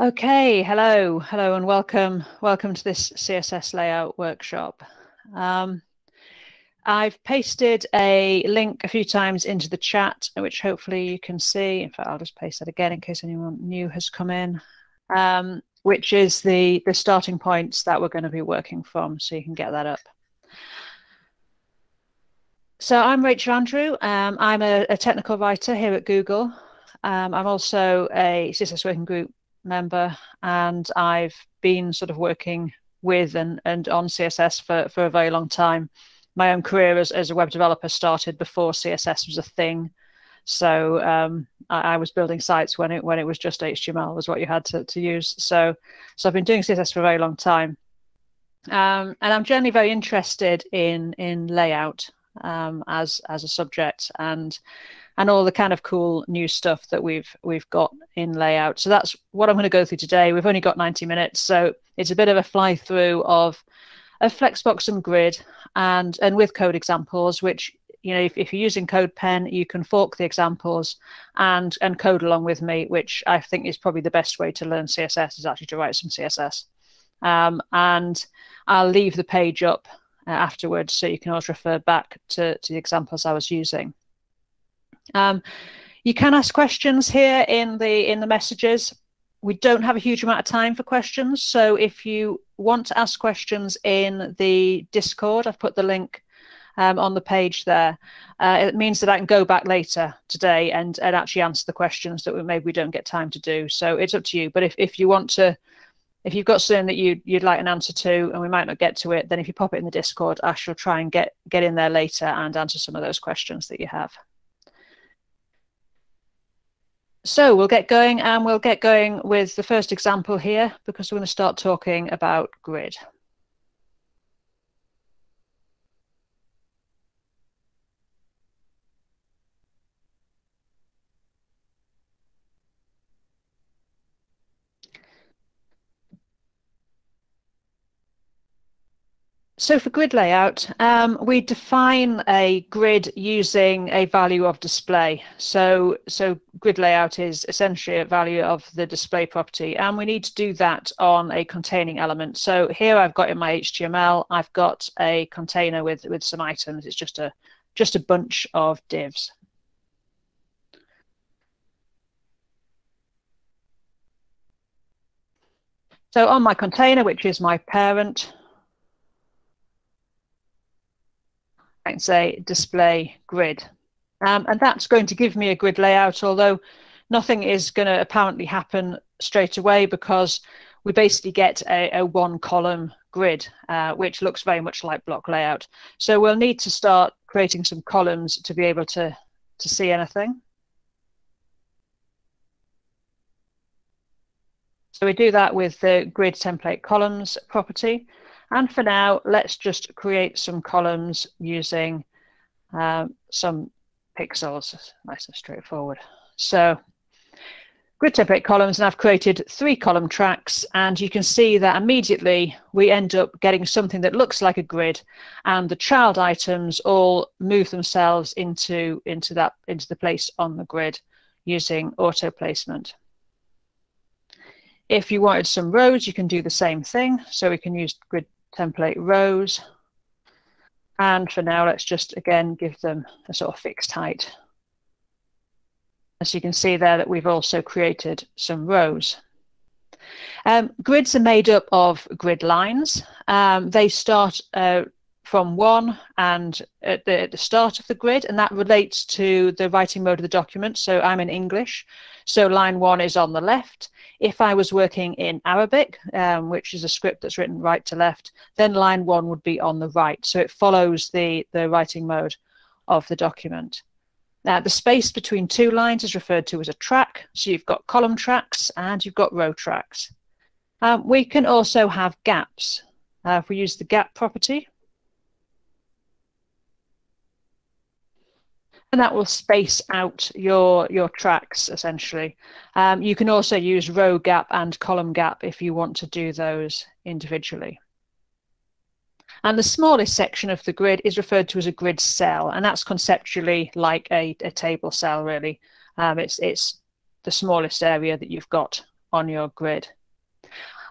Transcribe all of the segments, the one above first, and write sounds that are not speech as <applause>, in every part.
Okay, hello, hello, and welcome, welcome to this CSS layout workshop. Um, I've pasted a link a few times into the chat, which hopefully you can see. In fact, I'll just paste that again in case anyone new has come in, um, which is the, the starting points that we're going to be working from, so you can get that up. So I'm Rachel Andrew. Um, I'm a, a, technical writer here at Google. Um, I'm also a CSS working group member, and I've been sort of working with and, and on CSS for, for a very long time. My own career as, as a web developer started before CSS was a thing. So um, I, I, was building sites when it when it was just HTML was what you had to, to use. So so I've been doing CSS for a very long time, um, and I'm generally very interested in in layout um, as as a subject and and all the kind of cool new stuff that we've we've got in layout. So that's what I'm going to go through today. We've only got 90 minutes, so it's a bit of a fly through of a Flexbox and grid and and with code examples, which you know if, if you're using CodePen, you can fork the examples and and code along with me, which I think is probably the best way to learn CSS is actually to write some CSS. Um, and I'll leave the page up uh, afterwards so you can always refer back to, to the examples I was using. Um, you can ask questions here in the in the messages. We don't have a huge amount of time for questions, so if you want to ask questions in the Discord, I've put the link um, on the page there. Uh, it means that I can go back later today and, and actually answer the questions that we, maybe we don't get time to do. So it's up to you. But if, if you want to, if you've got something that you, you'd like an answer to and we might not get to it, then if you pop it in the Discord, I shall try and get, get in there later and answer some of those questions that you have. So we'll get going and we'll get going with the first example here because we're going to start talking about grid. So for grid layout, um, we define a grid using a value of display. So, so grid layout is essentially a value of the display property, and we need to do that on a containing element. So here I've got in my HTML, I've got a container with, with some items. It's just a, just a bunch of divs. So on my container, which is my parent, Can say display grid. Um, and that's going to give me a grid layout, although nothing is going to apparently happen straight away because we basically get a, a one column grid, uh, which looks very much like block layout. So we'll need to start creating some columns to be able to, to see anything. So we do that with the grid template columns property. And for now, let's just create some columns using um, some pixels. Nice and straightforward. So grid template columns, and I've created three column tracks, and you can see that immediately we end up getting something that looks like a grid, and the child items all move themselves into, into, that, into the place on the grid using auto placement. If you wanted some rows, you can do the same thing. So we can use grid template rows. And for now, let's just again give them a sort of fixed height. As you can see there that we've also created some rows. Um, grids are made up of grid lines. Um, they start uh, from one and at the, at the, start of the grid, and that relates to the writing mode of the document. So I'm in English. So line one is on the left. If I was working in Arabic, um, which is a script that's written right to left, then line one would be on the right. So it follows the, the writing mode of the document. Now, the space between two lines is referred to as a track. So you've got column tracks and you've got row tracks. Um, we can also have gaps. Uh, if we use the gap property, and that will space out your your tracks essentially. Um, you can also use row gap and column gap if you want to do those individually. And the smallest section of the grid is referred to as a grid cell, and that's conceptually like a, a table cell, really. Um, it's, it's the smallest area that you've got on your grid.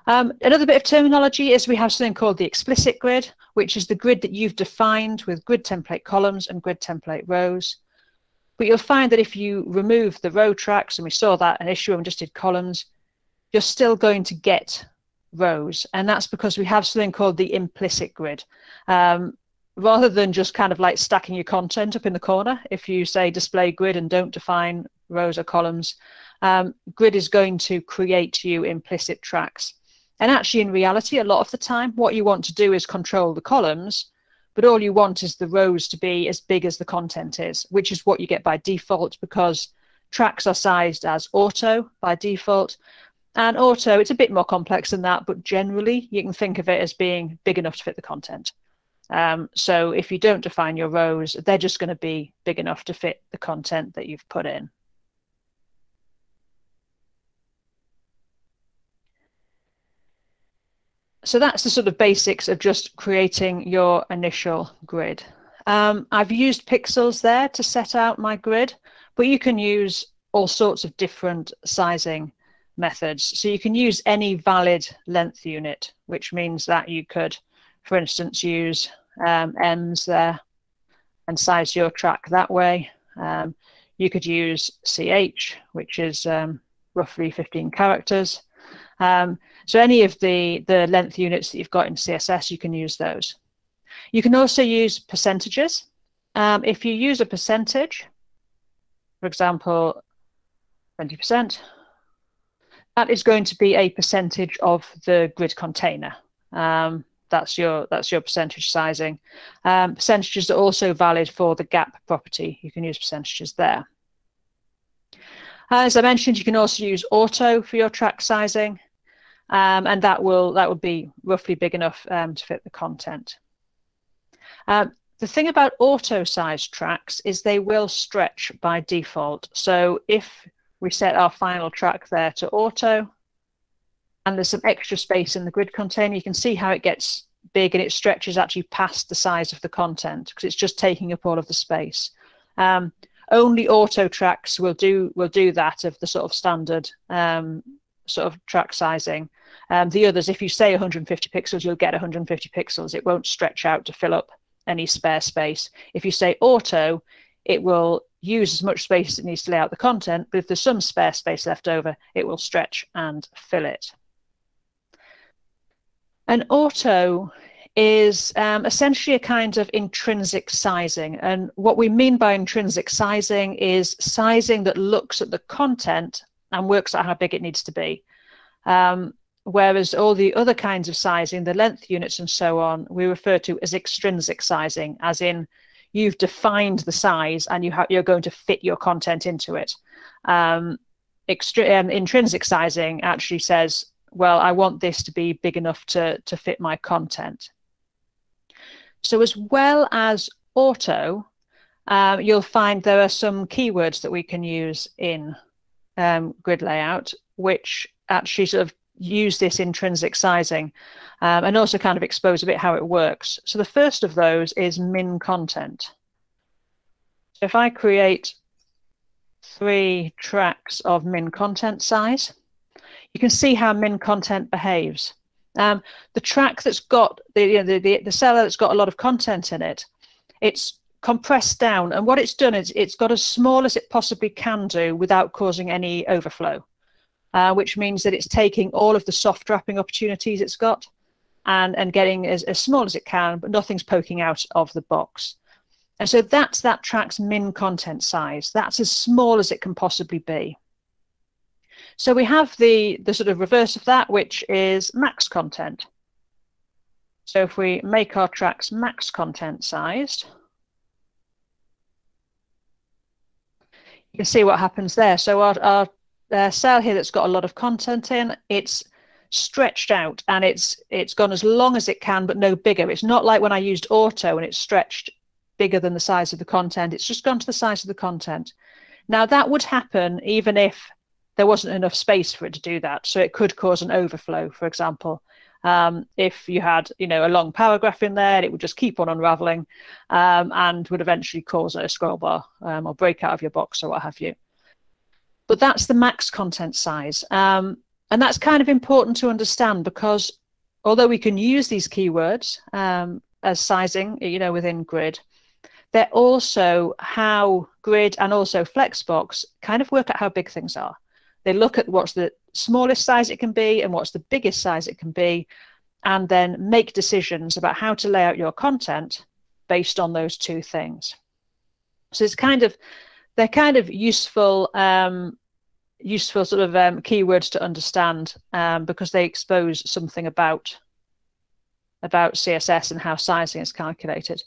Um, another bit of terminology is we have something called the explicit grid, which is the grid that you've defined with grid template columns and grid template rows. But you'll find that if you remove the row tracks, and we saw that an issue we just did columns, you're still going to get rows. And that's because we have something called the implicit grid. Um, rather than just kind of like stacking your content up in the corner, if you say display grid and don't define rows or columns, um, grid is going to create you implicit tracks. And actually, in reality, a lot of the time, what you want to do is control the columns, but all you want is the rows to be as big as the content is, which is what you get by default because tracks are sized as auto by default. And auto, it's a bit more complex than that, but generally you can think of it as being big enough to fit the content. Um, so if you don't define your rows, they're just going to be big enough to fit the content that you've put in. So that's the sort of basics of just creating your initial grid. Um, I've used pixels there to set out my grid, but you can use all sorts of different sizing methods. So you can use any valid length unit, which means that you could, for instance, use um, M's there and size your track that way. Um, you could use CH, which is um, roughly 15 characters. Um, so any of the, the length units that you've got in CSS, you can use those. You can also use percentages. Um, if you use a percentage, for example, 20%, that is going to be a percentage of the grid container. Um, that's your that's your percentage sizing. Um, percentages are also valid for the gap property. You can use percentages there. As I mentioned, you can also use auto for your track sizing um, and that will that would be roughly big enough um, to fit the content. Um, the thing about auto size tracks is they will stretch by default. So if we set our final track there to auto, and there's some extra space in the grid container, you can see how it gets big and it stretches actually past the size of the content because it's just taking up all of the space. Um, only auto tracks will do will do that of the sort of standard um, sort of track sizing. Um, the others, if you say 150 pixels, you'll get 150 pixels. It won't stretch out to fill up any spare space. If you say auto, it will use as much space as it needs to lay out the content, but if there's some spare space left over, it will stretch and fill it. An auto is um, essentially a kind of intrinsic sizing. And what we mean by intrinsic sizing is sizing that looks at the content and works out how big it needs to be. Um, whereas all the other kinds of sizing, the length units and so on, we refer to as extrinsic sizing, as in you've defined the size and you you're going to fit your content into it. Um, um, intrinsic sizing actually says, well, I want this to be big enough to, to fit my content. So as well as auto, um, you'll find there are some keywords that we can use in um, grid layout, which actually sort of use this intrinsic sizing um, and also kind of expose a bit how it works. So the first of those is min content. So if I create three tracks of min content size, you can see how min content behaves. Um, the track that's got the, you know, the, the, the cell that's got a lot of content in it, it's compressed down. And what it's done is it's got as small as it possibly can do without causing any overflow, uh, which means that it's taking all of the soft wrapping opportunities it's got and, and getting as, as small as it can, but nothing's poking out of the box. And so that's that track's min content size. That's as small as it can possibly be. So we have the, the sort of reverse of that, which is max content. So if we make our tracks max content sized, can see what happens there. So our, our uh, cell here that's got a lot of content in, it's stretched out and it's it's gone as long as it can, but no bigger. It's not like when I used auto and it's stretched bigger than the size of the content. It's just gone to the size of the content. Now that would happen even if there wasn't enough space for it to do that. So it could cause an overflow, for example. Um, if you had, you know, a long paragraph in there, it would just keep on unraveling um, and would eventually cause a scroll bar um, or break out of your box or what have you. But that's the max content size. Um, and that's kind of important to understand because although we can use these keywords um, as sizing, you know, within grid, they're also how grid and also flexbox kind of work out how big things are. They look at what's the smallest size it can be and what's the biggest size it can be, and then make decisions about how to lay out your content based on those two things. So it's kind of they're kind of useful um, useful sort of um, keywords to understand um, because they expose something about about CSS and how sizing is calculated.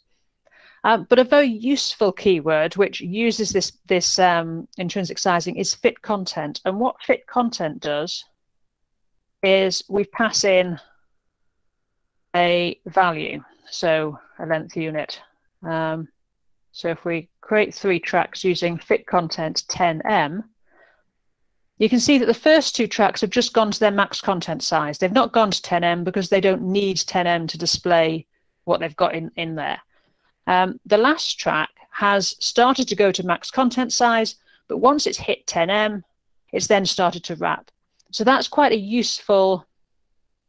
Um, but a very useful keyword which uses this this um, intrinsic sizing is fit content. And what fit content does is we pass in a value, so a length unit. Um, so if we create three tracks using fit content 10em, you can see that the first two tracks have just gone to their max content size. They've not gone to 10em because they don't need 10em to display what they've got in, in there. Um, the last track has started to go to max content size, but once it's hit 10em, it's then started to wrap. So that's quite a useful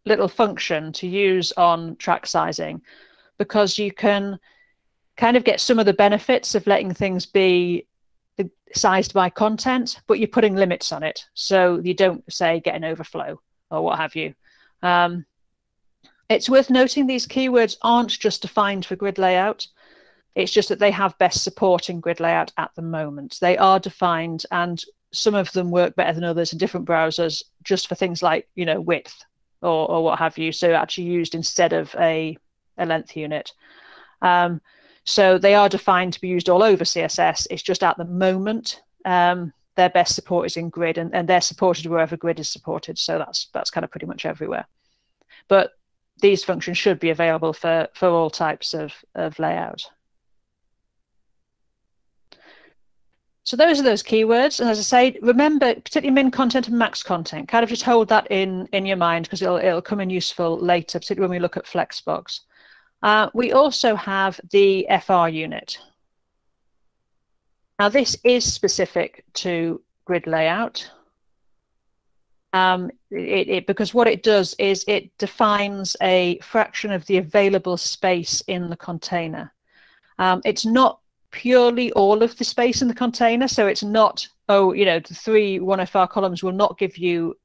little function to use on track sizing because you can kind of get some of the benefits of letting things be sized by content, but you're putting limits on it. So you don't say get an overflow or what have you. Um, it's worth noting these keywords aren't just defined for grid layout. It's just that they have best support in grid layout at the moment. They are defined and some of them work better than others in different browsers just for things like, you know, width or, or what have you. So actually used instead of a, a length unit. Um, so they are defined to be used all over CSS. It's just at the moment um, their best support is in grid and, and they're supported wherever grid is supported. So that's that's kind of pretty much everywhere. But these functions should be available for, for all types of, of layout. So those are those keywords. And as I say, remember, particularly min content and max content, kind of just hold that in, in your mind because it'll, it'll come in useful later, particularly when we look at Flexbox. Uh, we also have the FR unit. Now this is specific to grid layout. Um, it, it, because what it does is it defines a fraction of the available space in the container. Um, it's not purely all of the space in the container, so it's not, oh, you know, the three 1FR columns will not give you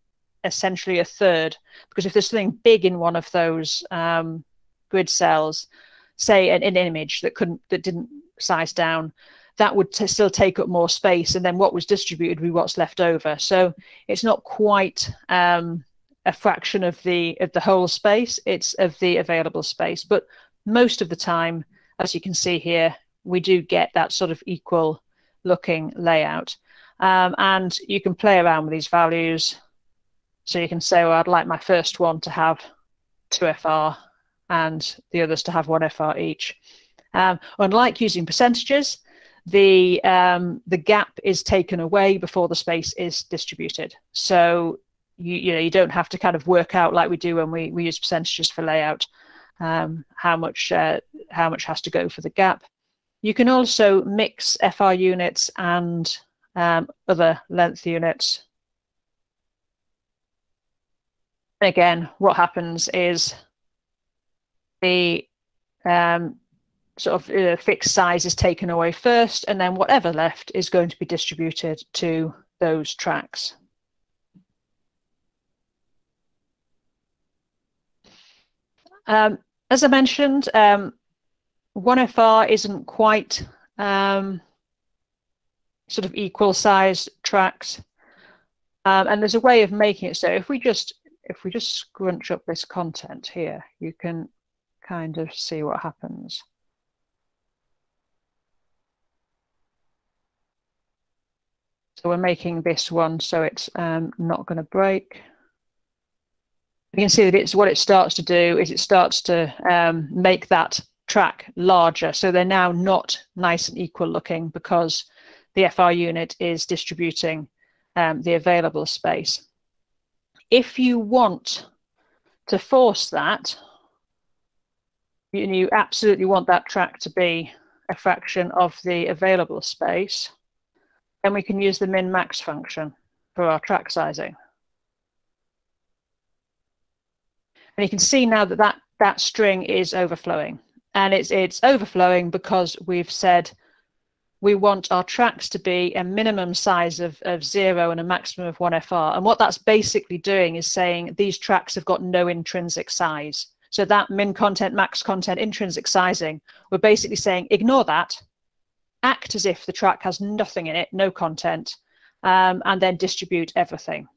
essentially a third, because if there's something big in one of those um, grid cells, say an, an image that couldn't that didn't size down, that would still take up more space, and then what was distributed would be what's left over. So it's not quite um, a fraction of the of the whole space; it's of the available space. But most of the time, as you can see here, we do get that sort of equal looking layout. Um, and you can play around with these values. So you can say, well, I'd like my first one to have 2FR and the others to have one FR each. Um, unlike using percentages, the um, the gap is taken away before the space is distributed. So you you know you don't have to kind of work out like we do when we, we use percentages for layout um, how much uh, how much has to go for the gap. You can also mix FR units and um, other length units. Again, what happens is the um, sort of uh, fixed size is taken away first, and then whatever left is going to be distributed to those tracks. Um, as I mentioned, um, 1FR isn't quite um, sort of equal size tracks. Um, and there's a way of making it so if we just if we just scrunch up this content here, you can kind of see what happens. So we're making this one so it's um, not going to break. You can see that it's what it starts to do is it starts to um, make that track larger. So they're now not nice and equal looking because the FR unit is distributing um, the available space. If you want to force that, you, you absolutely want that track to be a fraction of the available space, then we can use the min-max function for our track sizing. And you can see now that that, that string is overflowing. And it's, it's overflowing because we've said we want our tracks to be a minimum size of, of zero and a maximum of one FR. And what that's basically doing is saying these tracks have got no intrinsic size. So that min content, max content, intrinsic sizing, we're basically saying ignore that, act as if the track has nothing in it, no content, um, and then distribute everything.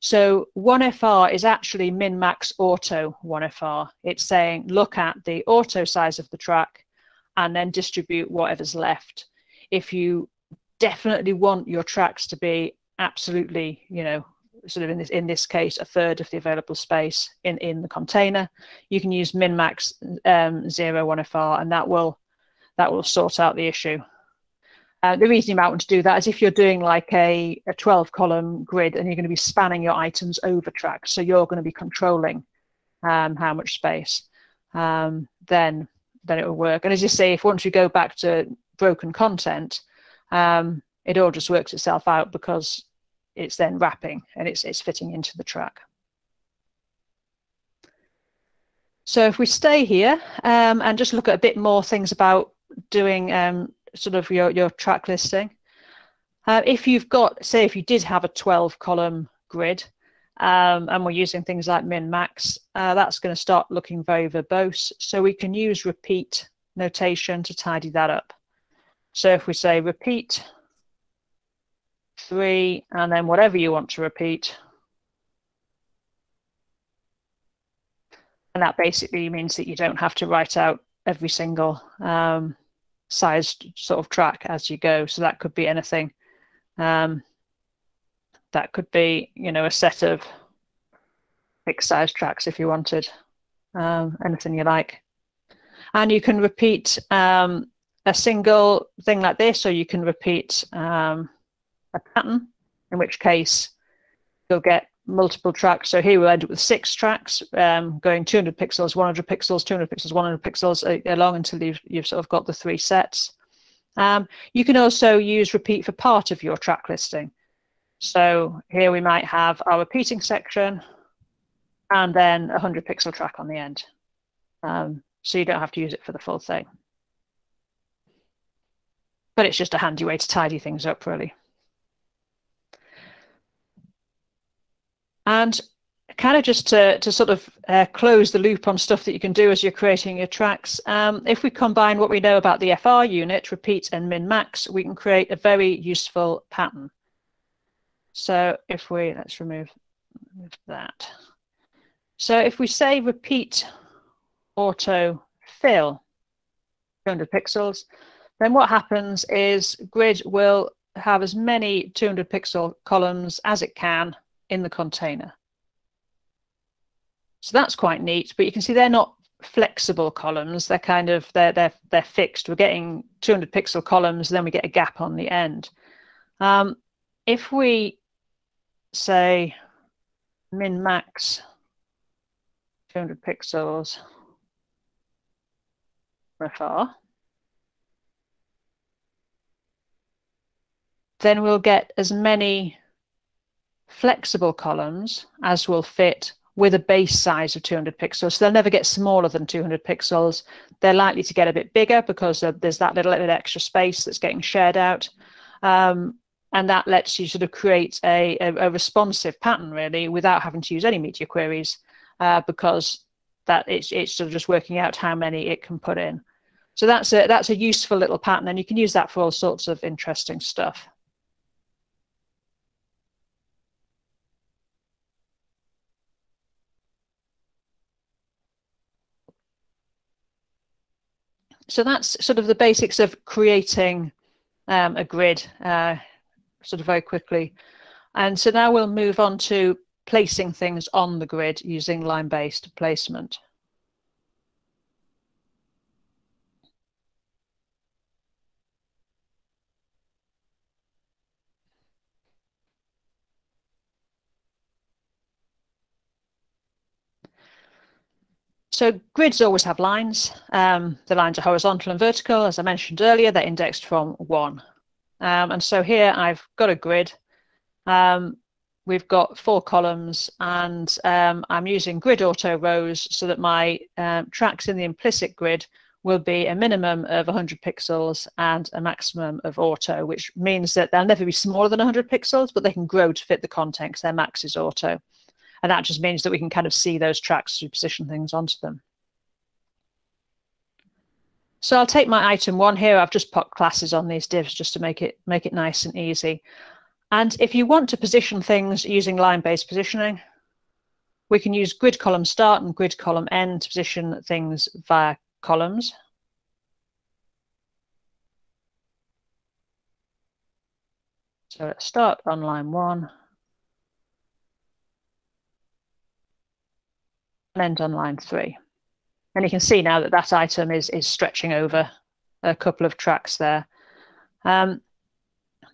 So 1FR is actually min max auto 1FR. It's saying look at the auto size of the track and then distribute whatever's left. If you definitely want your tracks to be absolutely, you know, sort of in this in this case a third of the available space in in the container, you can use min max um, zero 1FR and that will that will sort out the issue. Uh, the reason you might want to do that is if you're doing like a, a 12 column grid and you're going to be spanning your items over tracks, so you're going to be controlling um, how much space, um, then then it will work. And as you say, if once you go back to broken content, um, it all just works itself out because it's then wrapping and it's it's fitting into the track. So if we stay here um, and just look at a bit more things about doing um, sort of your, your track listing. Uh, if you've got, say, if you did have a 12 column grid um, and we're using things like min max, uh, that's going to start looking very verbose. So we can use repeat notation to tidy that up. So if we say repeat three and then whatever you want to repeat, and that basically means that you don't have to write out every single um, sized sort of track as you go. So that could be anything. Um, that could be, you know, a set of fixed size tracks if you wanted, um, anything you like. And you can repeat um, a single thing like this, or you can repeat um, a pattern, in which case you'll get multiple tracks. So here we'll end up with six tracks um, going 200 pixels, 100 pixels, 200 pixels, 100 pixels uh, along until you've, you've sort of got the three sets. Um, you can also use repeat for part of your track listing. So here we might have our repeating section and then a 100 pixel track on the end. Um, so you don't have to use it for the full thing. But it's just a handy way to tidy things up, really. And kind of just to, to sort of uh, close the loop on stuff that you can do as you're creating your tracks, um, if we combine what we know about the FR unit, repeat and min max, we can create a very useful pattern. So if we, let's remove, remove that. So if we say repeat auto fill 200 pixels, then what happens is grid will have as many 200 pixel columns as it can in the container. So that's quite neat, but you can see they're not flexible columns. They're kind of, they're, they're, they're fixed. We're getting 200 pixel columns, then we get a gap on the end. Um, if we say min max 200 pixels FR, then we'll get as many flexible columns as will fit with a base size of 200 pixels. So they'll never get smaller than 200 pixels. They're likely to get a bit bigger because there's that little, little extra space that's getting shared out. Um, and that lets you sort of create a, a, a, responsive pattern really without having to use any media queries uh, because that it's, it's sort of just working out how many it can put in. So that's a, that's a useful little pattern and you can use that for all sorts of interesting stuff. So that's sort of the basics of creating um, a grid uh, sort of very quickly. And so now we'll move on to placing things on the grid using line-based placement. So grids always have lines. Um, the lines are horizontal and vertical. As I mentioned earlier, they're indexed from one. Um, and so here I've got a grid. Um, we've got four columns and um, I'm using grid auto rows so that my um, tracks in the implicit grid will be a minimum of 100 pixels and a maximum of auto, which means that they'll never be smaller than 100 pixels, but they can grow to fit the because their max is auto. And that just means that we can kind of see those tracks as position things onto them. So I'll take my item one here. I've just put classes on these divs just to make it make it nice and easy. And if you want to position things using line-based positioning, we can use grid column start and grid column end to position things via columns. So let's start on line one. End on line three. And you can see now that that item is, is stretching over a couple of tracks there. Um,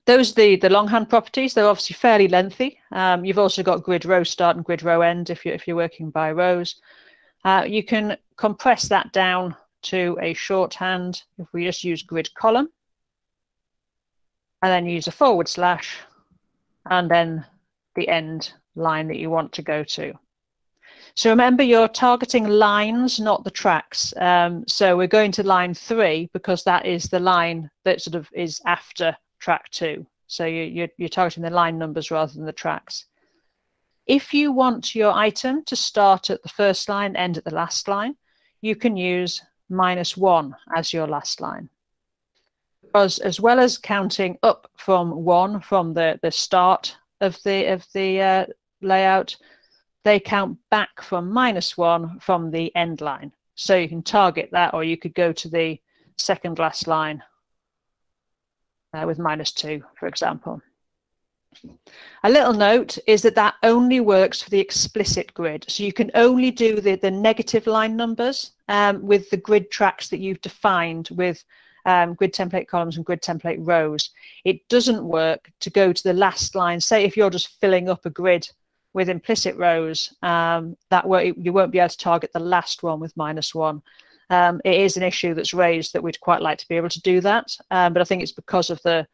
those are the, the longhand properties. They're obviously fairly lengthy. Um, you've also got grid row start and grid row end if you're, if you're working by rows. Uh, you can compress that down to a shorthand if we just use grid column and then use a forward slash and then the end line that you want to go to. So remember, you're targeting lines, not the tracks. Um, so we're going to line three because that is the line that sort of is after track two. So you, you're, you're targeting the line numbers rather than the tracks. If you want your item to start at the first line, end at the last line, you can use minus one as your last line. Because as well as counting up from one from the, the start of the of the uh, layout, they count back from minus one from the end line. So you can target that, or you could go to the second last line uh, with minus two, for example. A little note is that that only works for the explicit grid. So you can only do the, the negative line numbers um, with the grid tracks that you've defined with um, grid template columns and grid template rows. It doesn't work to go to the last line. Say if you're just filling up a grid with implicit rows, um, that you won't be able to target the last one with minus one. Um, it is an issue that's raised that we'd quite like to be able to do that, um, but I think it's because of the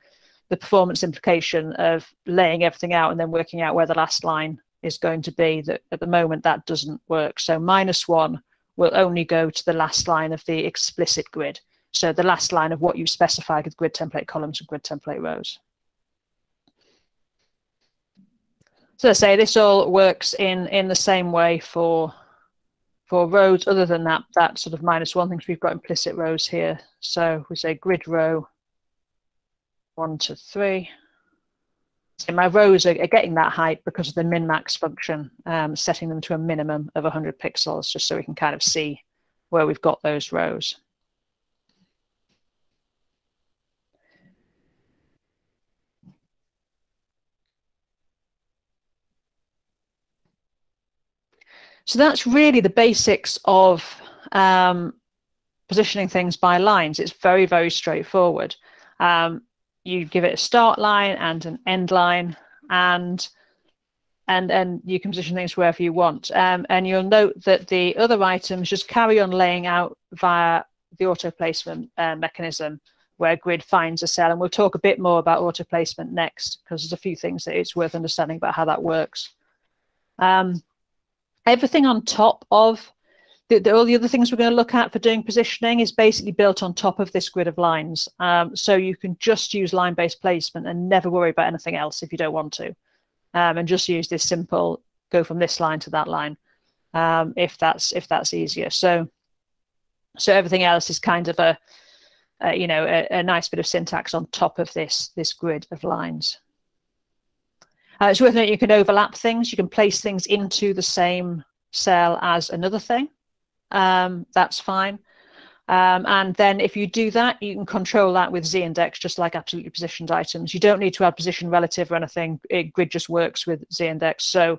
the performance implication of laying everything out and then working out where the last line is going to be that at the moment that doesn't work. So minus one will only go to the last line of the explicit grid. So the last line of what you specified with grid template columns and grid template rows. So I say this all works in, in the same way for for rows other than that that sort of minus one things we've got implicit rows here. So we say grid row one to three. So my rows are, are getting that height because of the min-max function, um, setting them to a minimum of 100 pixels, just so we can kind of see where we've got those rows. So that's really the basics of um, positioning things by lines. It's very, very straightforward. Um, you give it a start line and an end line and and and you can position things wherever you want um, and you'll note that the other items just carry on laying out via the auto placement uh, mechanism where grid finds a cell and we'll talk a bit more about auto placement next because there's a few things that it's worth understanding about how that works um, everything on top of the, the, all the other things we're going to look at for doing positioning is basically built on top of this grid of lines. Um, so you can just use line-based placement and never worry about anything else if you don't want to. Um, and just use this simple, go from this line to that line, um, if that's if that's easier. So, so everything else is kind of a, a you know, a, a, nice bit of syntax on top of this this grid of lines. Uh, it's worth noting you can overlap things. You can place things into the same cell as another thing um, that's fine. Um, and then if you do that, you can control that with z-index, just like absolutely positioned items. You don't need to add position relative or anything. It, grid just works with z-index. So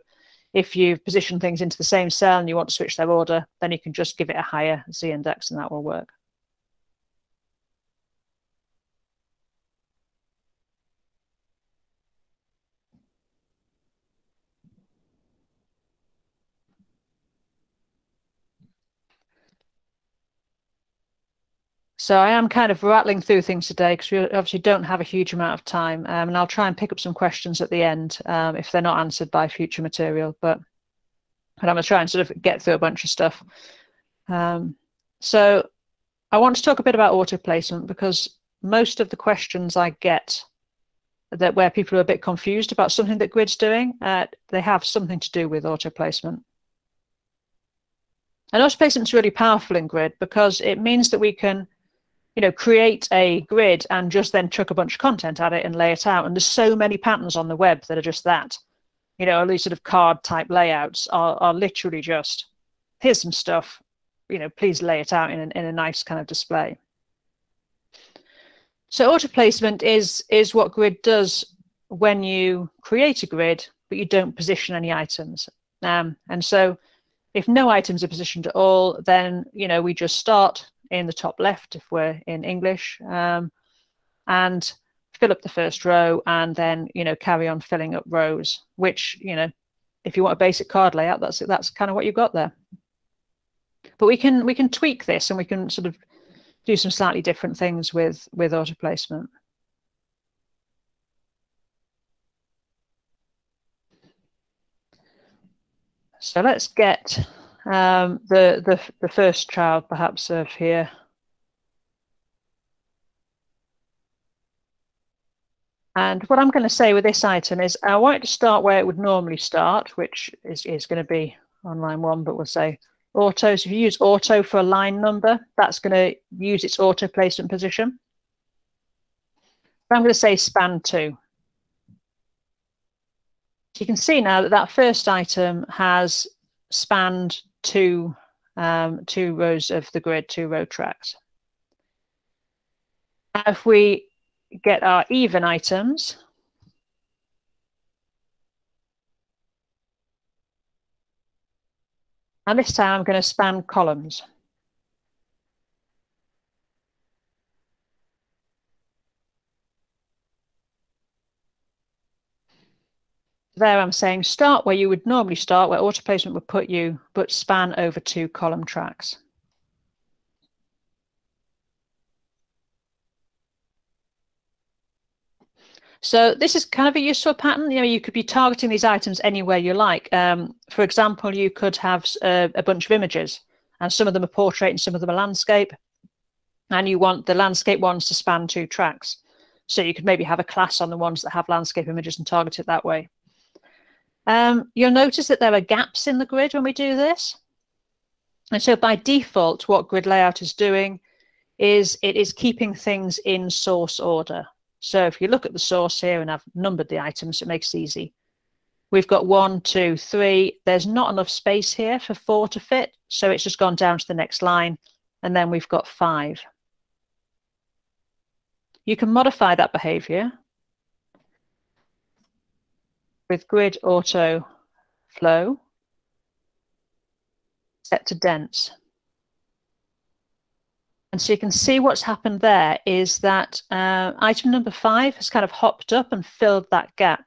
if you position things into the same cell and you want to switch their order, then you can just give it a higher z-index and that will work. So I am kind of rattling through things today because we obviously don't have a huge amount of time, um, and I'll try and pick up some questions at the end um, if they're not answered by future material. But but I'm to try and sort of get through a bunch of stuff. Um, so I want to talk a bit about auto placement because most of the questions I get that where people are a bit confused about something that Grid's doing, uh, they have something to do with auto placement. And auto placement is really powerful in Grid because it means that we can you know, create a grid and just then chuck a bunch of content at it and lay it out. And there's so many patterns on the web that are just that. You know, all these sort of card type layouts are, are literally just here's some stuff, you know, please lay it out in, an, in a nice kind of display. So auto placement is is what grid does when you create a grid, but you don't position any items. Um, and so if no items are positioned at all, then you know we just start in the top left if we're in English, um, and fill up the first row and then, you know, carry on filling up rows, which, you know, if you want a basic card layout, that's that's kind of what you've got there. But we can we can tweak this and we can sort of do some slightly different things with with auto placement. So let's get um, the, the, the first child perhaps of here. And what I'm going to say with this item is I want to start where it would normally start, which is, is going to be on line one, but we'll say auto. So if you use auto for a line number, that's going to use its auto placement position. I'm going to say span two. So you can see now that that first item has spanned two, um, two rows of the grid, two row tracks. If we get our even items, and this time I'm going to span columns. There I'm saying start where you would normally start, where auto placement would put you, but span over two column tracks. So this is kind of a useful pattern. You know, you could be targeting these items anywhere you like. Um, for example, you could have a, a bunch of images, and some of them are portrait and some of them are landscape, and you want the landscape ones to span two tracks. So you could maybe have a class on the ones that have landscape images and target it that way. Um, you'll notice that there are gaps in the grid when we do this. And so by default, what grid layout is doing is it is keeping things in source order. So if you look at the source here and I've numbered the items, it makes it easy. We've got one, two, three. There's not enough space here for four to fit. So it's just gone down to the next line. And then we've got five. You can modify that behavior with grid auto flow set to dense. And so you can see what's happened there is that uh, item number five has kind of hopped up and filled that gap.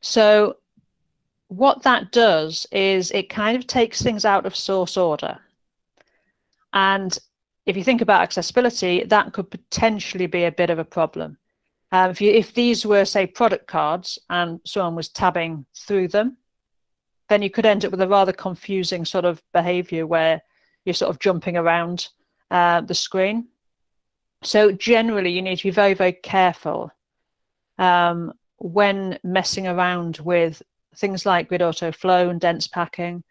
So what that does is it kind of takes things out of source order. And if you think about accessibility, that could potentially be a bit of a problem. Um, if, you, if these were, say, product cards and someone was tabbing through them, then you could end up with a rather confusing sort of behavior where you're sort of jumping around uh, the screen. So generally, you need to be very, very careful um, when messing around with things like grid auto flow and dense packing.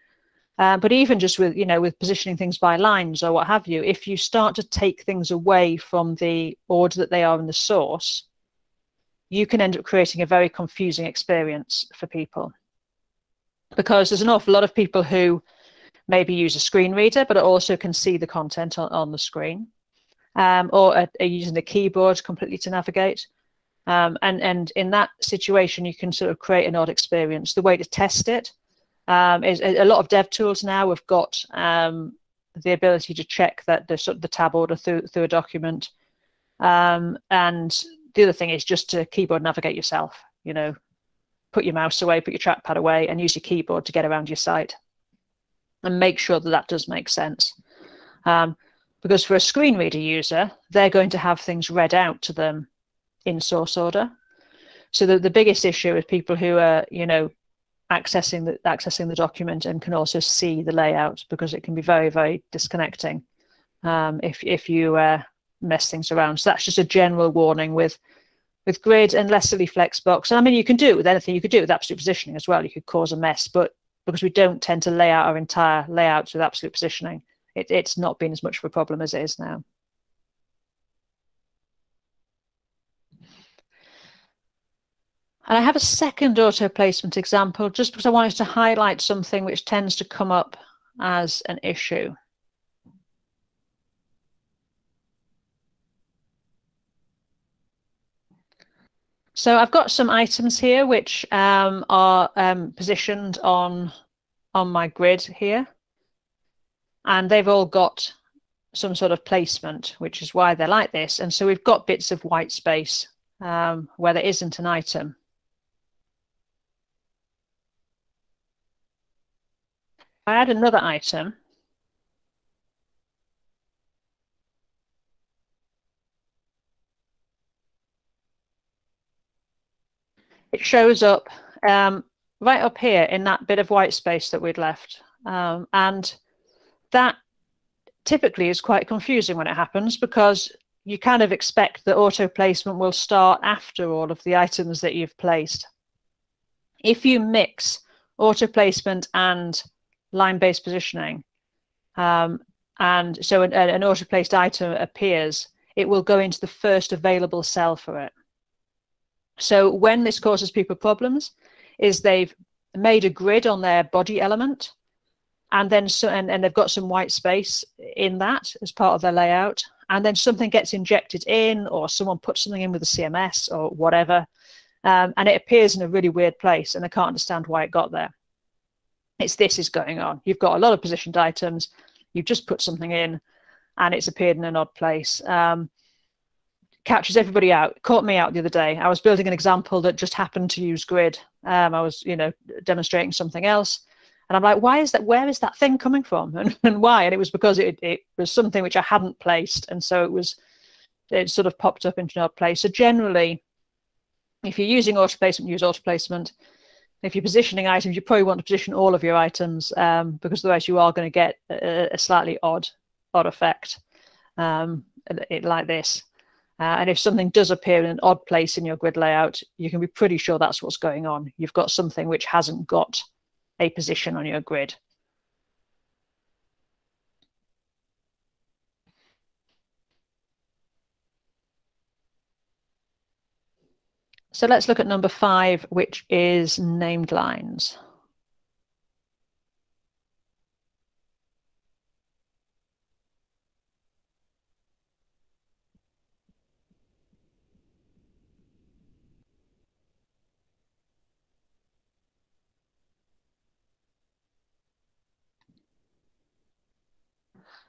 Uh, but even just with, you know, with positioning things by lines or what have you, if you start to take things away from the order that they are in the source, you can end up creating a very confusing experience for people. Because there's an awful lot of people who maybe use a screen reader, but also can see the content on, on the screen, um, or are, are, using the keyboard completely to navigate. Um, and, and in that situation, you can sort of create an odd experience. The way to test it um, is a lot of dev tools now have got um, the ability to check that the sort of the tab order through through a document, um, and the other thing is just to keyboard navigate yourself. You know, put your mouse away, put your trackpad away, and use your keyboard to get around your site, and make sure that that does make sense. Um, because for a screen reader user, they're going to have things read out to them in source order. So the, the biggest issue is people who are, you know, accessing the accessing the document and can also see the layout because it can be very, very disconnecting um, if if you uh, mess things around. So that's just a general warning with with grid and Lessily Flexbox. And I mean, you can do it with anything. You could do it with absolute positioning as well. You could cause a mess, but because we don't tend to lay out our entire layouts with absolute positioning, it, it's not been as much of a problem as it is now. And I have a second auto placement example just because I wanted to highlight something which tends to come up as an issue. So I've got some items here which um, are um, positioned on on my grid here. And they've all got some sort of placement, which is why they're like this. And so we've got bits of white space um, where there isn't an item. I add another item. It shows up um, right up here in that bit of white space that we'd left. Um, and that typically is quite confusing when it happens because you kind of expect that auto placement will start after all of the items that you've placed. If you mix auto placement and line-based positioning, um, and so an, an auto-placed item appears, it will go into the first available cell for it. So when this causes people problems, is they've made a grid on their body element, and then so and, and they've got some white space in that as part of their layout, and then something gets injected in, or someone puts something in with a CMS or whatever, um, and it appears in a really weird place, and they can't understand why it got there. It's this is going on. You've got a lot of positioned items. You've just put something in, and it's appeared in an odd place. Um, catches everybody out. Caught me out the other day. I was building an example that just happened to use grid. Um, I was, you know, demonstrating something else, and I'm like, why is that? Where is that thing coming from, <laughs> and, and why? And it was because it it was something which I hadn't placed, and so it was it sort of popped up into an odd place. So generally, if you're using auto placement, use auto placement if you're positioning items, you probably want to position all of your items um, because otherwise you are going to get a, a, slightly odd, odd effect um, like this. Uh, and if something does appear in an odd place in your grid layout, you can be pretty sure that's what's going on. You've got something which hasn't got a position on your grid. So let's look at number five, which is named lines.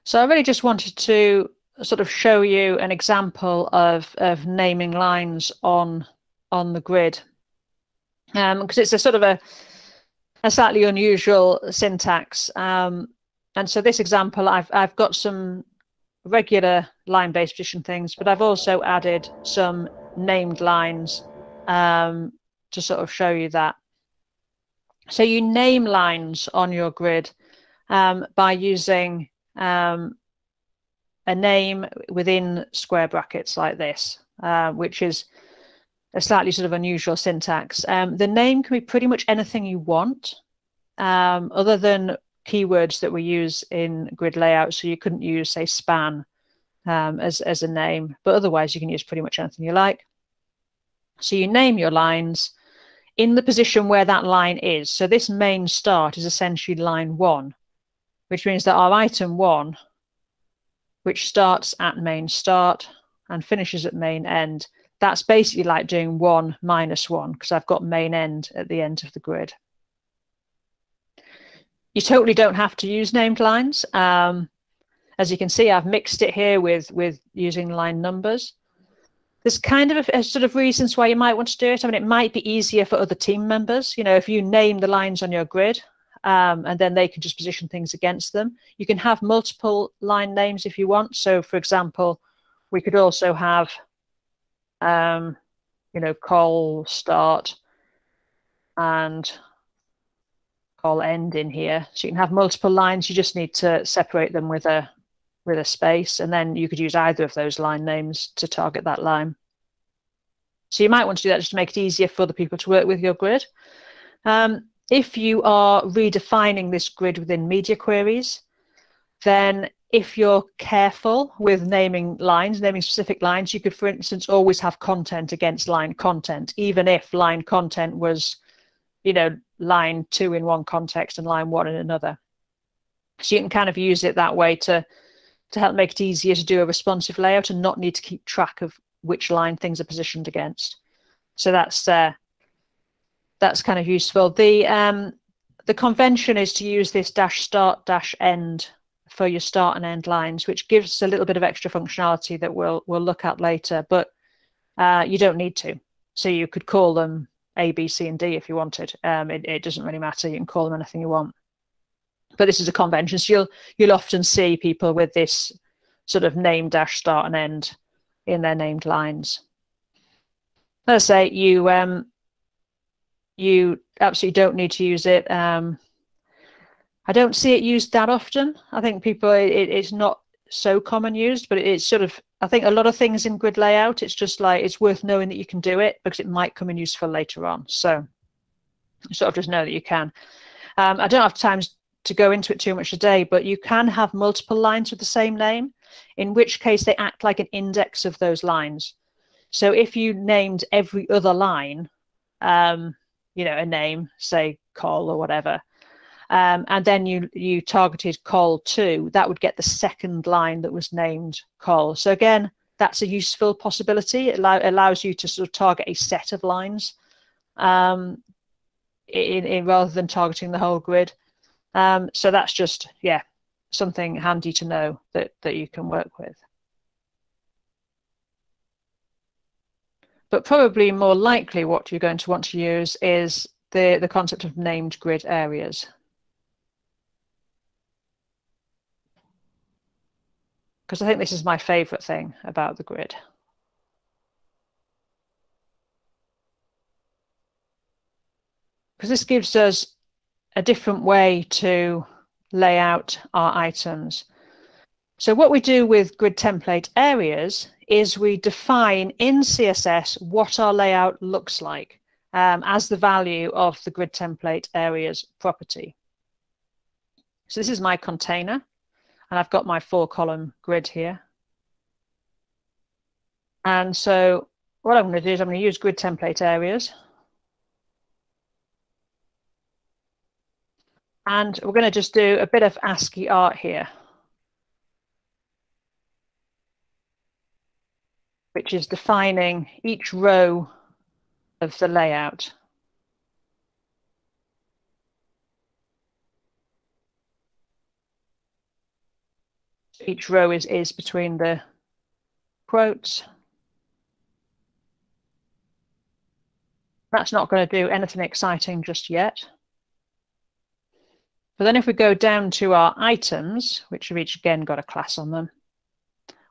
So I really just wanted to sort of show you an example of, of naming lines on on the grid because um, it's a sort of a, a slightly unusual syntax. Um, and so this example, I've, I've got some regular line-based position things, but I've also added some named lines um, to sort of show you that. So you name lines on your grid um, by using um, a name within square brackets like this, uh, which is a slightly sort of unusual syntax. Um, the name can be pretty much anything you want, um, other than keywords that we use in grid layout. So you couldn't use, say, span um, as, as a name, but otherwise you can use pretty much anything you like. So you name your lines in the position where that line is. So this main start is essentially line one, which means that our item one, which starts at main start and finishes at main end, that's basically like doing one minus one because I've got main end at the end of the grid. You totally don't have to use named lines. Um, as you can see, I've mixed it here with, with using line numbers. There's kind of a, a, sort of reasons why you might want to do it. I mean, it might be easier for other team members. You know, if you name the lines on your grid, um, and then they can just position things against them. You can have multiple line names if you want. So, for example, we could also have, um, you know, call start and call end in here. So you can have multiple lines. You just need to separate them with a with a space, and then you could use either of those line names to target that line. So you might want to do that just to make it easier for the people to work with your grid. Um, if you are redefining this grid within media queries, then if you're careful with naming lines, naming specific lines, you could, for instance, always have content against line content, even if line content was, you know, line two in one context and line one in another. So you can kind of use it that way to, to help make it easier to do a responsive layout and not need to keep track of which line things are positioned against. So that's uh, that's kind of useful. The um, the convention is to use this dash start dash end for your start and end lines, which gives a little bit of extra functionality that we'll we'll look at later. But uh, you don't need to. So you could call them A, B, C, and D if you wanted. Um, it, it doesn't really matter. You can call them anything you want. But this is a convention, so you'll you'll often see people with this sort of name dash start and end in their named lines. Let's say you um, you absolutely don't need to use it. Um, I don't see it used that often. I think people, it, it's not so common used, but it's sort of, I think a lot of things in grid layout, it's just like, it's worth knowing that you can do it because it might come in useful later on. So sort of just know that you can. Um, I don't have time to go into it too much today, but you can have multiple lines with the same name, in which case they act like an index of those lines. So if you named every other line, um, you know, a name, say call or whatever, um, and then you you targeted call two, that would get the second line that was named call. So again, that's a useful possibility. It allow, allows you to sort of target a set of lines um, in, in, rather than targeting the whole grid. Um, so that's just yeah something handy to know that that you can work with. But probably more likely what you're going to want to use is the, the concept of named grid areas. Because I think this is my favorite thing about the grid. Because this gives us a different way to lay out our items. So what we do with grid template areas is we define in CSS what our layout looks like um, as the value of the grid template areas property. So this is my container, and I've got my four column grid here. And so what I'm going to do is I'm going to use grid template areas. And we're going to just do a bit of ASCII art here. Which is defining each row of the layout. Each row is, is between the quotes. That's not going to do anything exciting just yet. But then if we go down to our items, which have each again got a class on them,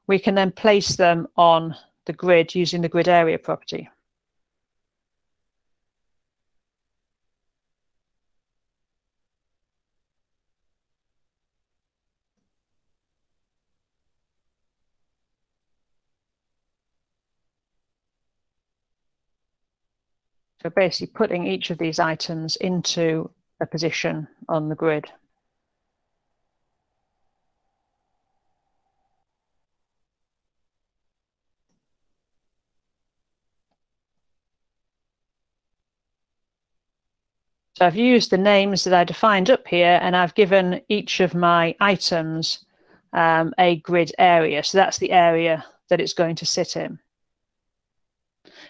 we can then place them on the grid using the grid area property. So basically putting each of these items into a position on the grid. So I've used the names that I defined up here and I've given each of my items um, a grid area. So that's the area that it's going to sit in.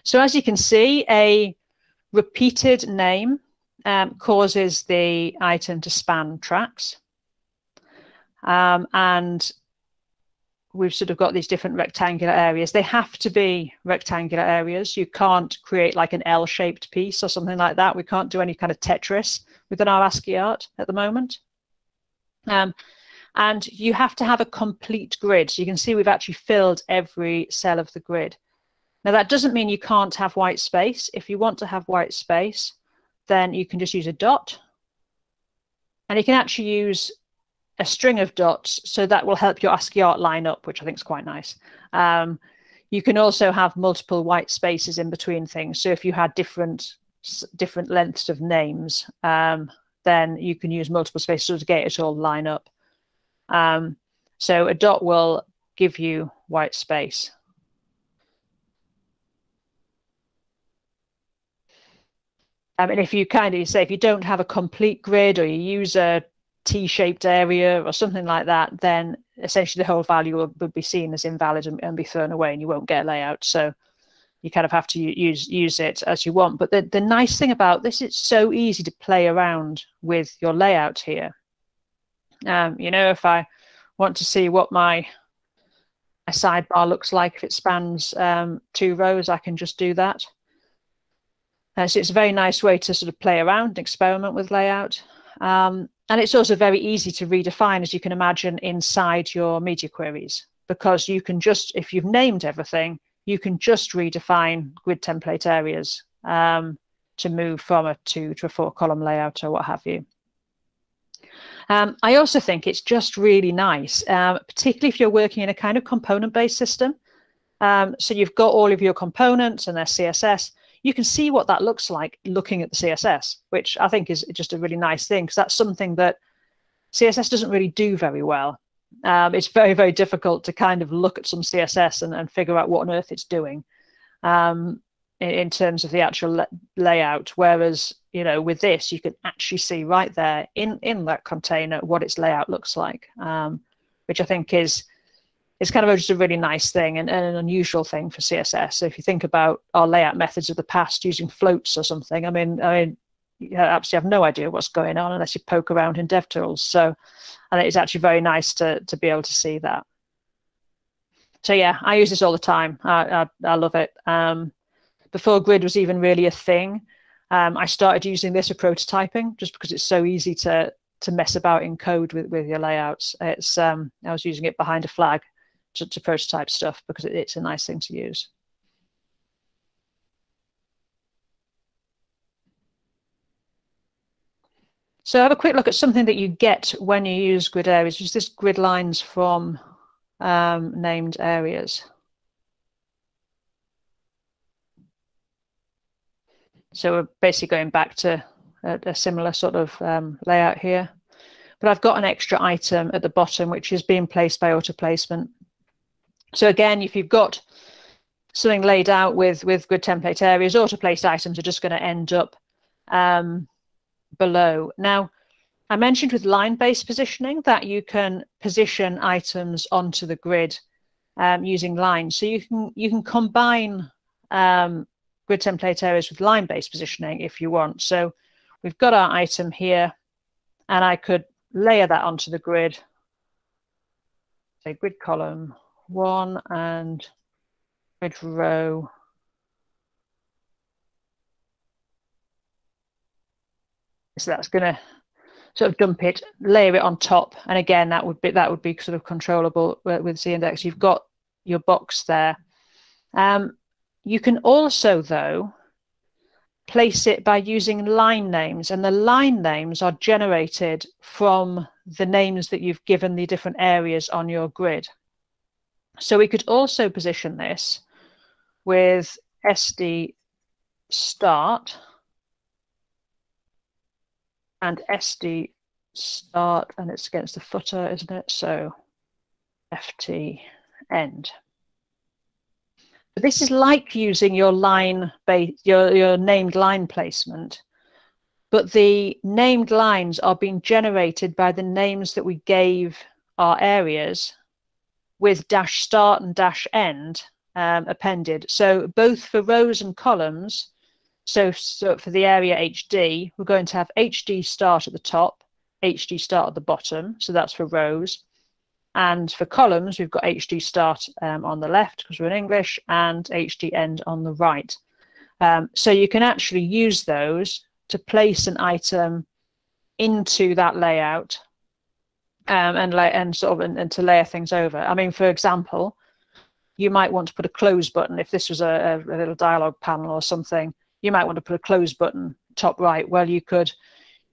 So as you can see, a repeated name um, causes the item to span tracks. Um, and we've sort of got these different rectangular areas. They have to be rectangular areas. You can't create like an L-shaped piece or something like that. We can't do any kind of Tetris within our ASCII art at the moment. Um, and you have to have a complete grid. So you can see we've actually filled every cell of the grid. Now that doesn't mean you can't have white space. If you want to have white space, then you can just use a dot. And you can actually use a string of dots, so that will help your ASCII art line up, which I think is quite nice. Um, you can also have multiple white spaces in between things. So if you had different different lengths of names, um, then you can use multiple spaces to get it all line up. Um, so a dot will give you white space. I mean, if you kind of say if you don't have a complete grid or you use a T-shaped area or something like that, then essentially the whole value will, will be seen as invalid and, and, be thrown away, and you won't get a layout. So you kind of have to use use it as you want. But the, the nice thing about this, it's so easy to play around with your layout here. Um, you know, if I want to see what my a sidebar looks like if it spans um, two rows, I can just do that. Uh, so it's a very nice way to sort of play around and experiment with layout. Um, and it's also very easy to redefine, as you can imagine, inside your media queries, because you can just, if you've named everything, you can just redefine grid template areas um, to move from a two to a four column layout or what have you. Um, I also think it's just really nice, um, particularly if you're working in a kind of component based system. Um, so you've got all of your components and their CSS. You can see what that looks like looking at the CSS, which I think is just a really nice thing because that's something that CSS doesn't really do very well. Um, it's very, very difficult to kind of look at some CSS and, and figure out what on earth it's doing um, in, in, terms of the actual layout. Whereas, you know, with this, you can actually see right there in, in that container what its layout looks like, um, which I think is is kind of just a really nice thing and, and, an unusual thing for CSS. So if you think about our layout methods of the past using floats or something, I mean, I mean, you absolutely have no idea what's going on unless you poke around in DevTools. So and it's actually very nice to to be able to see that. So yeah, I use this all the time. I I, I love it. Um, before Grid was even really a thing, um, I started using this for prototyping just because it's so easy to to mess about in code with with your layouts. It's um, I was using it behind a flag to, to prototype stuff because it, it's a nice thing to use. So have a quick look at something that you get when you use grid areas, which is this grid lines from um, named areas. So we're basically going back to a, a similar sort of um, layout here. But I've got an extra item at the bottom, which is being placed by auto placement. So again, if you've got something laid out with, with grid template areas, auto placed items are just going to end up um, below. Now, I mentioned with line-based positioning that you can position items onto the grid um, using lines. So you can you can combine um, grid template areas with line-based positioning if you want. So we've got our item here, and I could layer that onto the grid. Say grid column one and grid row So that's going to sort of dump it, layer it on top, and again that would be that would be sort of controllable with Z-index. You've got your box there. Um, you can also though place it by using line names, and the line names are generated from the names that you've given the different areas on your grid. So we could also position this with SD start and SD start, and it's against the footer, isn't it? So FT end. But this is like using your line base, your, your named line placement, but the named lines are being generated by the names that we gave our areas with dash start and dash end um, appended. So both for rows and columns, so, so for the area HD, we're going to have HD start at the top, HD start at the bottom. So that's for rows. And for columns, we've got HD start um, on the left because we're in English and HD end on the right. Um, so you can actually use those to place an item into that layout um, and lay, and sort of and, and, to layer things over. I mean, for example, you might want to put a close button if this was a, a, little dialog panel or something. You might want to put a close button top right. Well, you could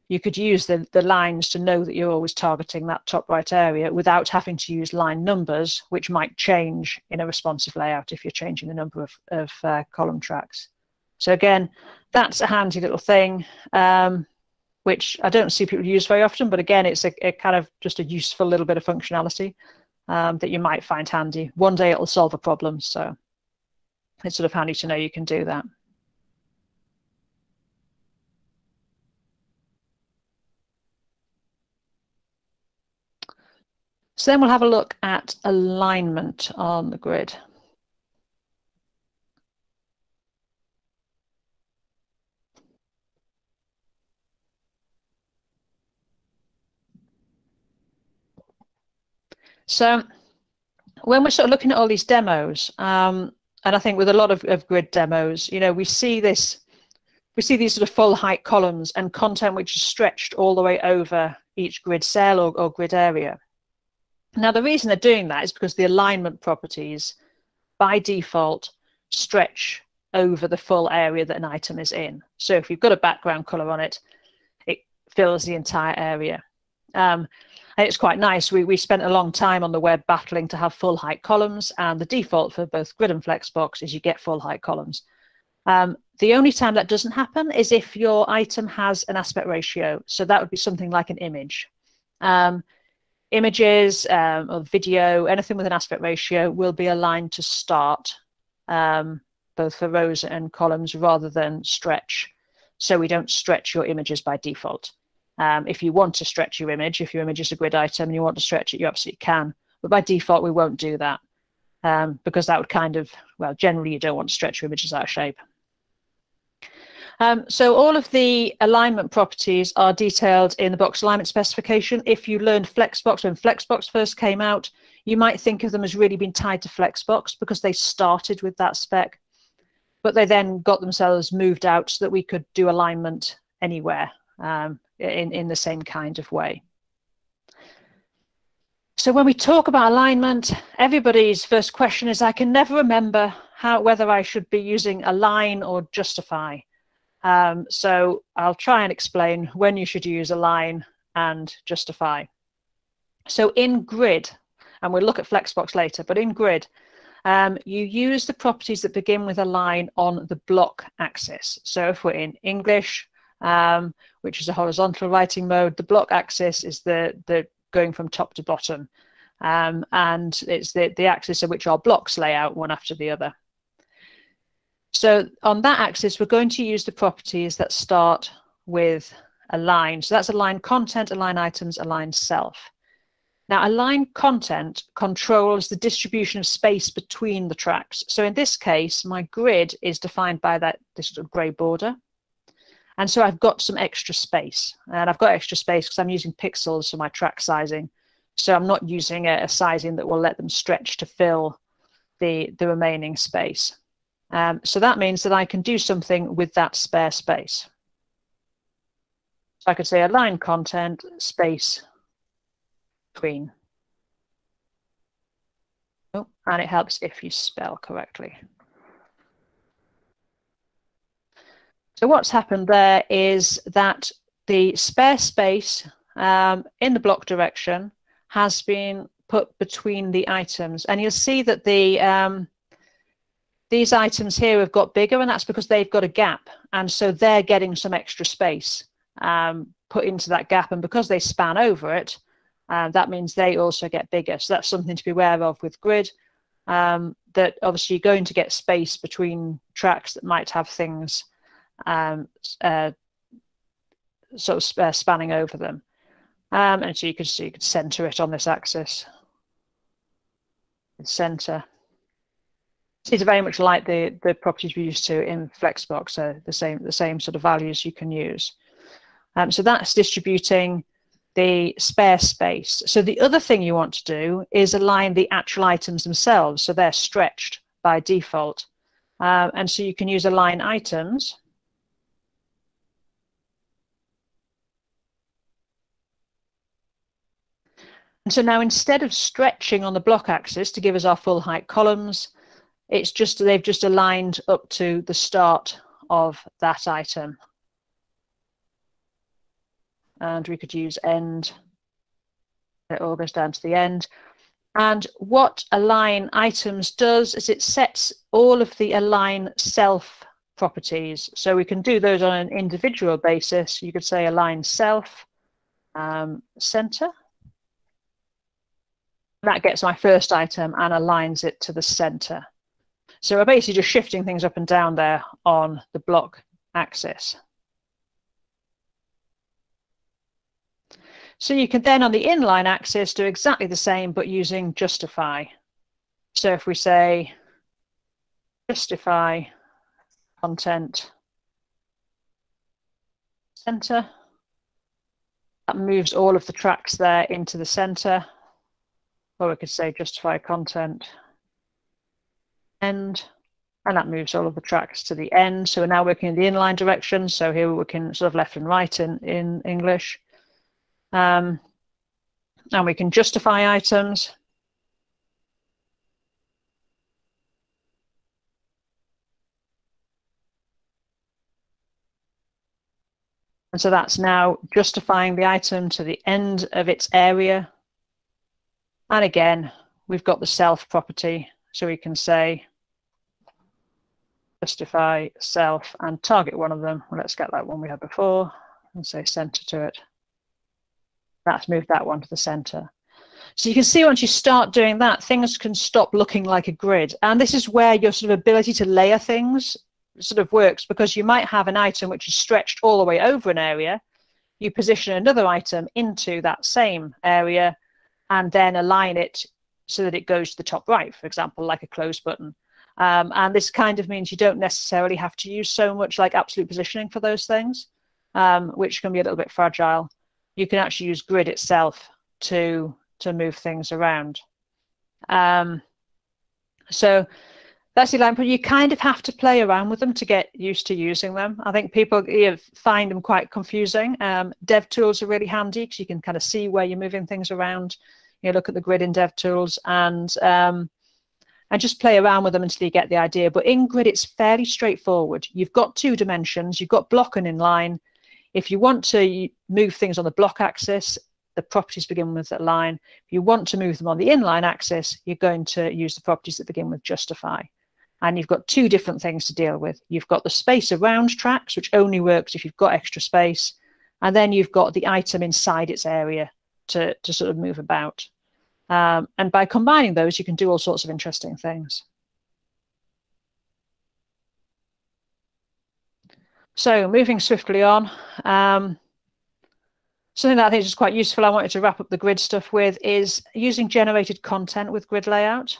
you could use the, the lines to know that you're always targeting that top right area without having to use line numbers, which might change in a responsive layout if you're changing the number of, of uh, column tracks. So again, that's a handy little thing. Um, which I don't see people use very often, but again, it's a, a kind of just a useful little bit of functionality um, that you might find handy. One day it'll solve a problem, so it's sort of handy to know you can do that. So then we'll have a look at alignment on the grid. So when we're sort of looking at all these demos, um, and I think with a lot of, of grid demos, you know, we see this, we see these sort of full height columns and content which is stretched all the way over each grid cell or, or grid area. Now, the reason they're doing that is because the alignment properties by default stretch over the full area that an item is in. So if you've got a background color on it, it fills the entire area. Um, and it's quite nice. We, we spent a long time on the web battling to have full height columns, and the default for both Grid and Flexbox is you get full height columns. Um, the only time that doesn't happen is if your item has an aspect ratio. So that would be something like an image. Um, images um, or video, anything with an aspect ratio will be aligned to start, um, both for rows and columns, rather than stretch. So we don't stretch your images by default. Um, if you want to stretch your image, if your image is a grid item and you want to stretch it, you absolutely can. But by default, we won't do that um, because that would kind of, well, generally you don't want to stretch your images out of shape. Um, so all of the alignment properties are detailed in the box alignment specification. If you learned Flexbox when Flexbox first came out, you might think of them as really being tied to Flexbox because they started with that spec, but they then got themselves moved out so that we could do alignment anywhere. Um, in, in the same kind of way. So when we talk about alignment, everybody's first question is, I can never remember how whether I should be using align or justify. Um, so I'll try and explain when you should use align and justify. So in grid, and we'll look at Flexbox later, but in grid, um, you use the properties that begin with align on the block axis. So if we're in English, um, which is a horizontal writing mode. The block axis is the, the going from top to bottom. Um, and it's the, the axis of which our blocks lay out one after the other. So on that axis, we're going to use the properties that start with align. So that's align content, align items, align self. Now, align content controls the distribution of space between the tracks. So in this case, my grid is defined by that this sort of grey border. And so I've got some extra space and I've got extra space because I'm using pixels for my track sizing. So I'm not using a, a, sizing that will let them stretch to fill the, the remaining space. Um, so that means that I can do something with that spare space. So I could say align content space between. Oh, and it helps if you spell correctly. So what's happened there is that the spare space um, in the block direction has been put between the items. And you'll see that the um, these items here have got bigger and that's because they've got a gap. And so they're getting some extra space um, put into that gap. And because they span over it, uh, that means they also get bigger. So that's something to be aware of with grid. Um, that obviously you're going to get space between tracks that might have things um, uh, sort of uh, spanning over them. Um, and so you could so you could center it on this axis. Center. Are very much like the the properties we used to in Flexbox. So the same the same sort of values you can use. Um, so that's distributing the spare space. So the other thing you want to do is align the actual items themselves. So they're stretched by default. Um, and so you can use align items And so now instead of stretching on the block axis to give us our full height columns, it's just they've just aligned up to the start of that item. And we could use end. It all goes down to the end. And what align items does is it sets all of the align self properties. So we can do those on an individual basis. You could say align self um, center. That gets my first item and aligns it to the center. So we're basically just shifting things up and down there on the block axis. So you can then on the inline axis do exactly the same, but using justify. So if we say justify content center, that moves all of the tracks there into the center. Or we could say justify content end, and that moves all of the tracks to the end. So we're now working in the inline direction. So here we're working sort of left and right in, in English. Um, and we can justify items. And so that's now justifying the item to the end of its area. And again, we've got the self property. So we can say justify self and target one of them. Let's get that one we had before and say center to it. That's moved that one to the center. So you can see once you start doing that, things can stop looking like a grid. And this is where your sort of ability to layer things sort of works because you might have an item which is stretched all the way over an area. You position another item into that same area and then align it so that it goes to the top right, for example, like a close button. Um, and this kind of means you don't necessarily have to use so much like absolute positioning for those things, um, which can be a little bit fragile. You can actually use grid itself to to move things around. Um, so that's the but you kind of have to play around with them to get used to using them. I think people you know, find them quite confusing. Um, dev tools are really handy because you can kind of see where you're moving things around. You know, look at the grid in dev tools and um, and just play around with them until you get the idea. But in grid, it's fairly straightforward. You've got two dimensions. You've got block and inline. If you want to move things on the block axis, the properties begin with align. If you want to move them on the inline axis, you're going to use the properties that begin with justify. And you've got two different things to deal with. You've got the space around tracks, which only works if you've got extra space. And then you've got the item inside its area to, to sort of move about. Um, and by combining those, you can do all sorts of interesting things. So moving swiftly on, um, something that I think is quite useful, I wanted to wrap up the grid stuff with, is using generated content with grid layout.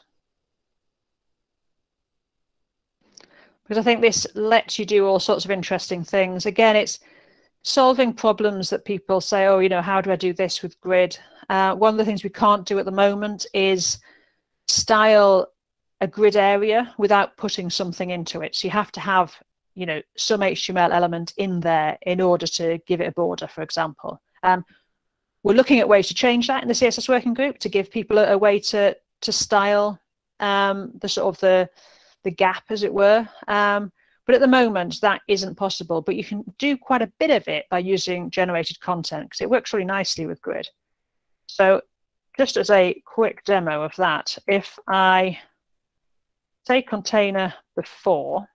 Because I think this lets you do all sorts of interesting things. Again, it's solving problems that people say, oh, you know, how do I do this with grid? Uh, one of the things we can't do at the moment is style a grid area without putting something into it. So you have to have, you know, some HTML element in there in order to give it a border, for example. Um, we're looking at ways to change that in the CSS working group to give people a, a way to to style um, the sort of the the gap, as it were. Um, but at the moment, that isn't possible. But you can do quite a bit of it by using generated content because it works really nicely with grid. So just as a quick demo of that, if I say container before,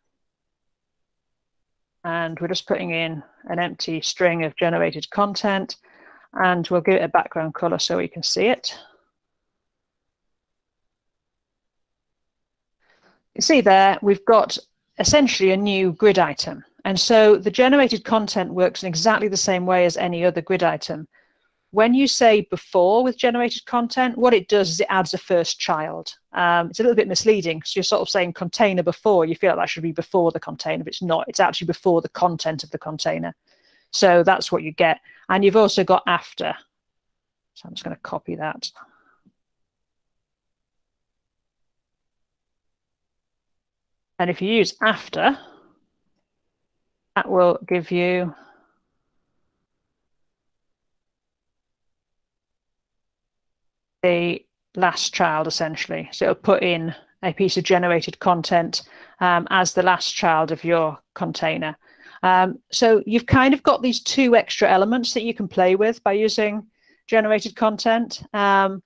and we're just putting in an empty string of generated content, and we'll give it a background color so we can see it. You see there, we've got essentially a new grid item. And so the generated content works in exactly the same way as any other grid item. When you say before with generated content, what it does is it adds a first child. Um, it's a little bit misleading because you're sort of saying container before. You feel like that should be before the container, but it's not. It's actually before the content of the container. So that's what you get. And you've also got after. So I'm just going to copy that. And if you use after, that will give you the last child essentially. So it'll put in a piece of generated content um, as the last child of your container. Um, so you've kind of got these two extra elements that you can play with by using generated content, um,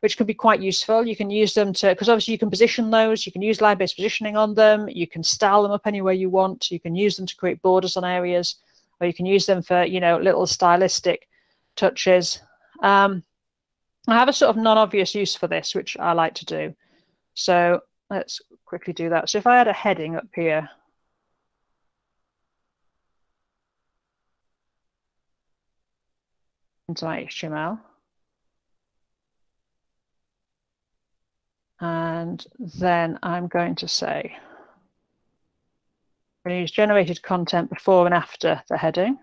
which can be quite useful. You can use them to, because obviously you can position those, you can use line-based positioning on them, you can style them up anywhere you want, you can use them to create borders on areas, or you can use them for, you know, little stylistic touches. Um, I have a sort of non-obvious use for this, which I like to do. So let's quickly do that. So if I had a heading up here, into my HTML, and then I'm going to say, to use generated content before and after the heading.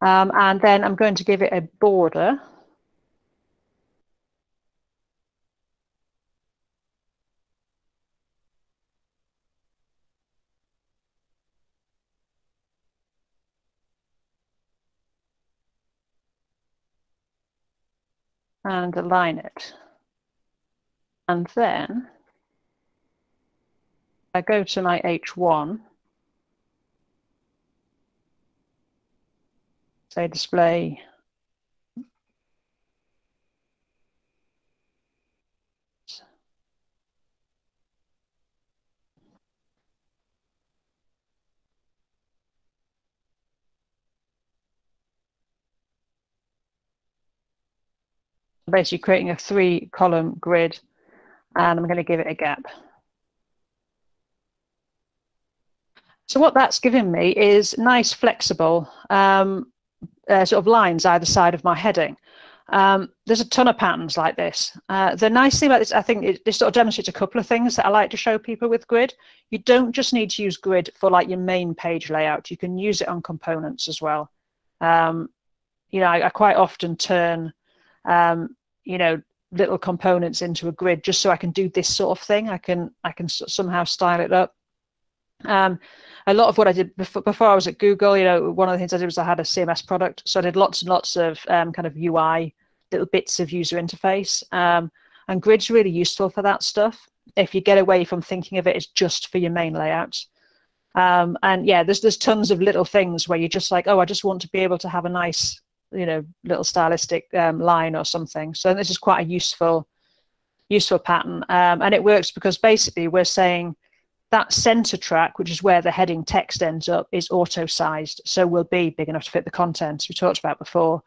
Um, and then I'm going to give it a border. And align it. And then I go to my H1 say display basically creating a three column grid and I'm going to give it a gap. So what that's giving me is nice flexible um, uh, sort of lines either side of my heading. Um, there's a ton of patterns like this. Uh, the nice thing about this, I think, it, this sort of demonstrates a couple of things that I like to show people with grid. You don't just need to use grid for like your main page layout. You can use it on components as well. Um, you know, I, I, quite often turn, um, you know, little components into a grid just so I can do this sort of thing. I can I can somehow style it up. Um, a lot of what I did before, before I was at Google, you know, one of the things I did was I had a CMS product. So I did lots and lots of um, kind of UI, little bits of user interface. Um, and Grid's really useful for that stuff. If you get away from thinking of it as just for your main layouts. Um, and yeah, there's there's tons of little things where you're just like, oh, I just want to be able to have a nice, you know, little stylistic um, line or something. So this is quite a useful, useful pattern. Um, and it works because basically we're saying that center track, which is where the heading text ends up, is auto-sized, so will be big enough to fit the content we talked about before.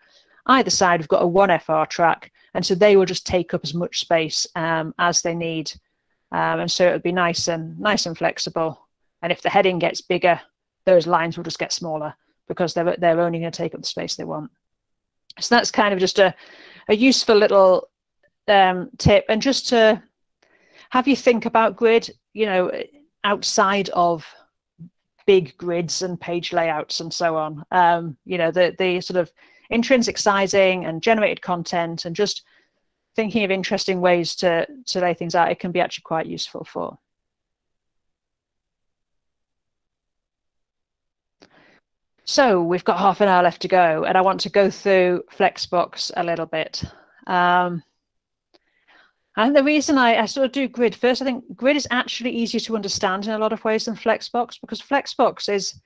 Either side, we've got a 1FR track, and so they will just take up as much space um, as they need. Um, and so it'll be nice and nice and flexible. And if the heading gets bigger, those lines will just get smaller because they're, they're only going to take up the space they want. So that's kind of just a, a useful little um, tip. And just to have you think about grid, you know, outside of big grids and page layouts and so on. Um, you know, the the sort of intrinsic sizing and generated content and just thinking of interesting ways to to lay things out, it can be actually quite useful for. So we've got half an hour left to go, and I want to go through Flexbox a little bit. Um, and the reason I, I sort of do grid first, I think grid is actually easier to understand in a lot of ways than Flexbox because Flexbox is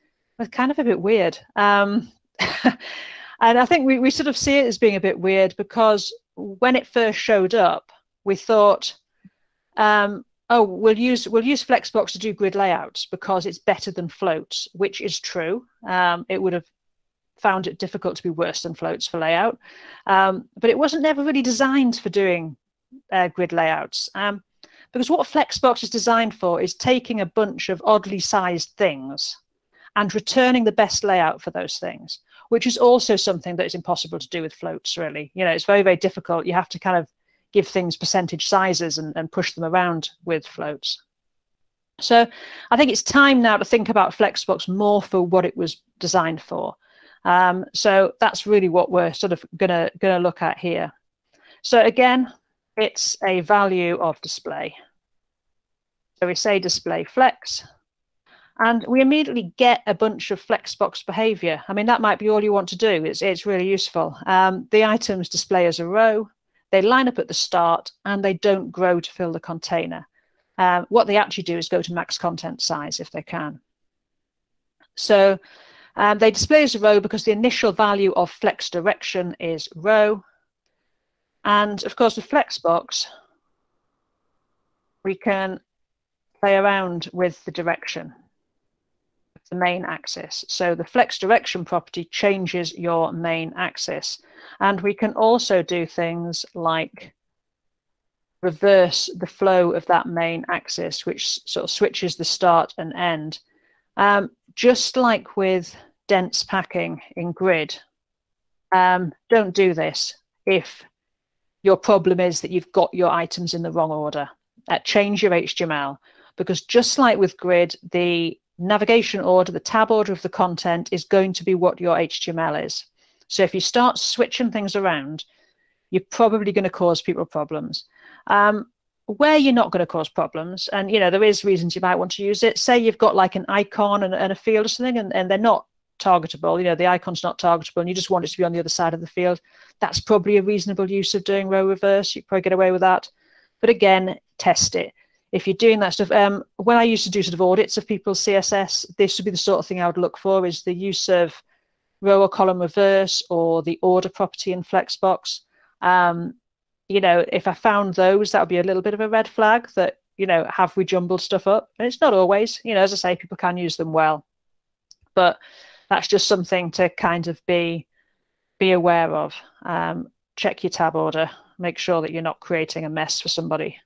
kind of a bit weird. Um, <laughs> and I think we, we sort of see it as being a bit weird because when it first showed up, we thought, um, oh, we'll use we'll use Flexbox to do grid layouts because it's better than floats, which is true. Um, it would have found it difficult to be worse than floats for layout, um, but it wasn't never really designed for doing uh, grid layouts. Um, because what Flexbox is designed for is taking a bunch of oddly sized things and returning the best layout for those things, which is also something that is impossible to do with floats, really. You know, it's very, very difficult. You have to kind of give things percentage sizes and, and push them around with floats. So I think it's time now to think about Flexbox more for what it was designed for. Um, so that's really what we're sort of gonna gonna look at here. So again, it's a value of display. So we say display flex, and we immediately get a bunch of flexbox behavior. I mean, that might be all you want to do. It's, it's really useful. Um, the items display as a row, they line up at the start, and they don't grow to fill the container. Um, what they actually do is go to max content size if they can. So um, they display as a row because the initial value of flex direction is row. And of course, with Flexbox, we can play around with the direction the main axis. So the flex direction property changes your main axis. And we can also do things like reverse the flow of that main axis, which sort of switches the start and end. Um, just like with dense packing in grid, um, don't do this if your problem is that you've got your items in the wrong order. Uh, change your HTML because just like with grid, the navigation order, the tab order of the content is going to be what your HTML is. So if you start switching things around, you're probably going to cause people problems. Um, where you're not going to cause problems, and you know there is reasons you might want to use it. Say you've got like an icon and, and a field or something, and, and they're not targetable. You know the icon's not targetable, and you just want it to be on the other side of the field. That's probably a reasonable use of doing row reverse. You probably get away with that. But again, test it if you're doing that stuff, um, when I used to do sort of audits of people's CSS, this would be the sort of thing I would look for is the use of row or column reverse or the order property in Flexbox. Um, you know, if I found those, that would be a little bit of a red flag that, you know, have we jumbled stuff up? And it's not always, you know, as I say, people can use them well. But that's just something to kind of be be aware of. Um, check your tab order, make sure that you're not creating a mess for somebody.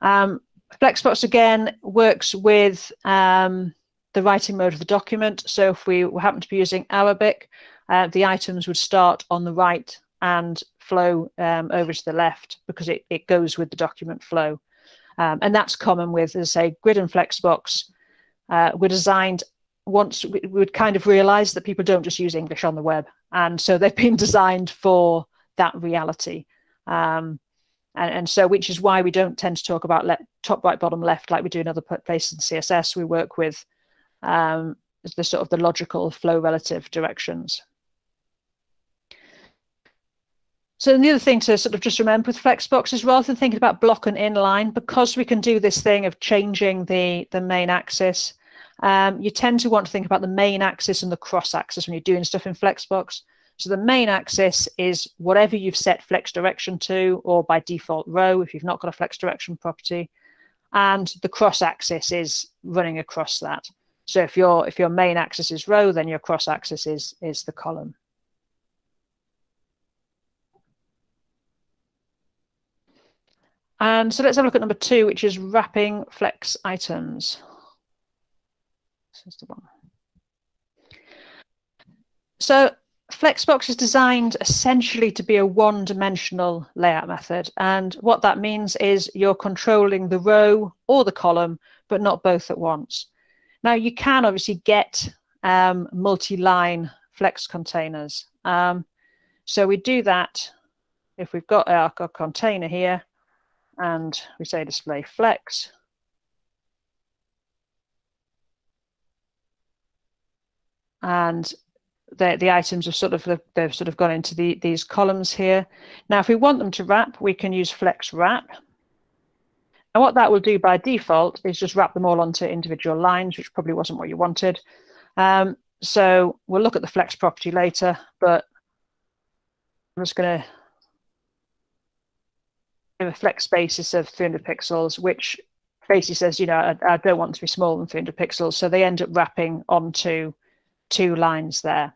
Um, Flexbox again works with um, the writing mode of the document. So if we happen to be using Arabic, uh, the items would start on the right and flow um, over to the left because it, it goes with the document flow. Um, and that's common with, as I say, Grid and Flexbox uh, were designed once we, would kind of realize that people don't just use English on the web. And so they've been <laughs> designed for that reality. Um, and, and so, which is why we don't tend to talk about le- top right, bottom left like we do in other places in CSS. We work with um, the sort of the logical flow relative directions. So the other thing to sort of just remember with Flexbox is rather than thinking about block and inline, because we can do this thing of changing the, the main axis, um, you tend to want to think about the main axis and the cross axis when you're doing stuff in Flexbox. So the main axis is whatever you've set flex direction to, or by default row if you've not got a flex direction property. And the cross axis is running across that. So if your if your main axis is row, then your cross axis is is the column. And so let's have a look at number two, which is wrapping flex items. This is the one. So Flexbox is designed essentially to be a one-dimensional layout method. And what that means is you're controlling the row or the column, but not both at once. Now, you can obviously get um, multi-line flex containers. Um, so we do that if we've got our, our container here and we say display flex. And the, the items have sort of they've sort of gone into the, these columns here. Now, if we want them to wrap, we can use flex wrap. And what that will do by default is just wrap them all onto individual lines, which probably wasn't what you wanted. Um, so we'll look at the flex property later, but I'm just going to give a flex basis of 300 pixels, which basically says, you know, I, I don't want to be smaller than 300 pixels. So they end up wrapping onto two lines there.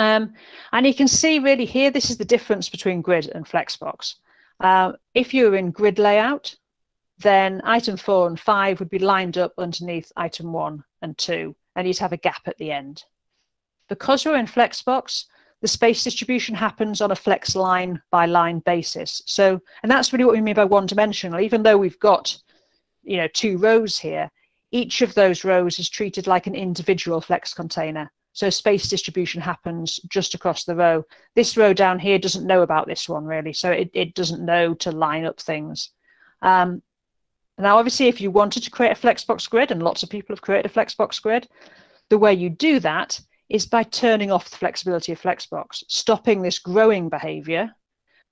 Um, and you can see really here, this is the difference between grid and Flexbox. Uh, if you're in grid layout, then item four and five would be lined up underneath item one and two, and you'd have a gap at the end. Because we're in Flexbox, the space distribution happens on a flex line by line basis. So, and that's really what we mean by one dimensional. Even though we've got, you know, two rows here, each of those rows is treated like an individual flex container. So space distribution happens just across the row. This row down here doesn't know about this one really, so it, it doesn't know to line up things. Um, now, obviously, if you wanted to create a Flexbox grid, and lots of people have created a Flexbox grid, the way you do that is by turning off the flexibility of Flexbox, stopping this growing behavior,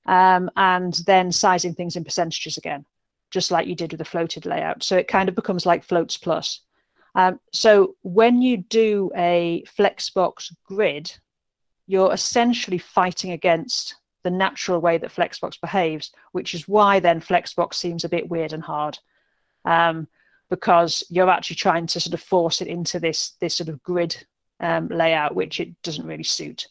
um, and then sizing things in percentages again, just like you did with the floated layout. So it kind of becomes like floats plus. Um, so when you do a Flexbox grid, you're essentially fighting against the natural way that Flexbox behaves, which is why then Flexbox seems a bit weird and hard. Um, because you're actually trying to sort of force it into this this sort of grid um, layout, which it doesn't really suit.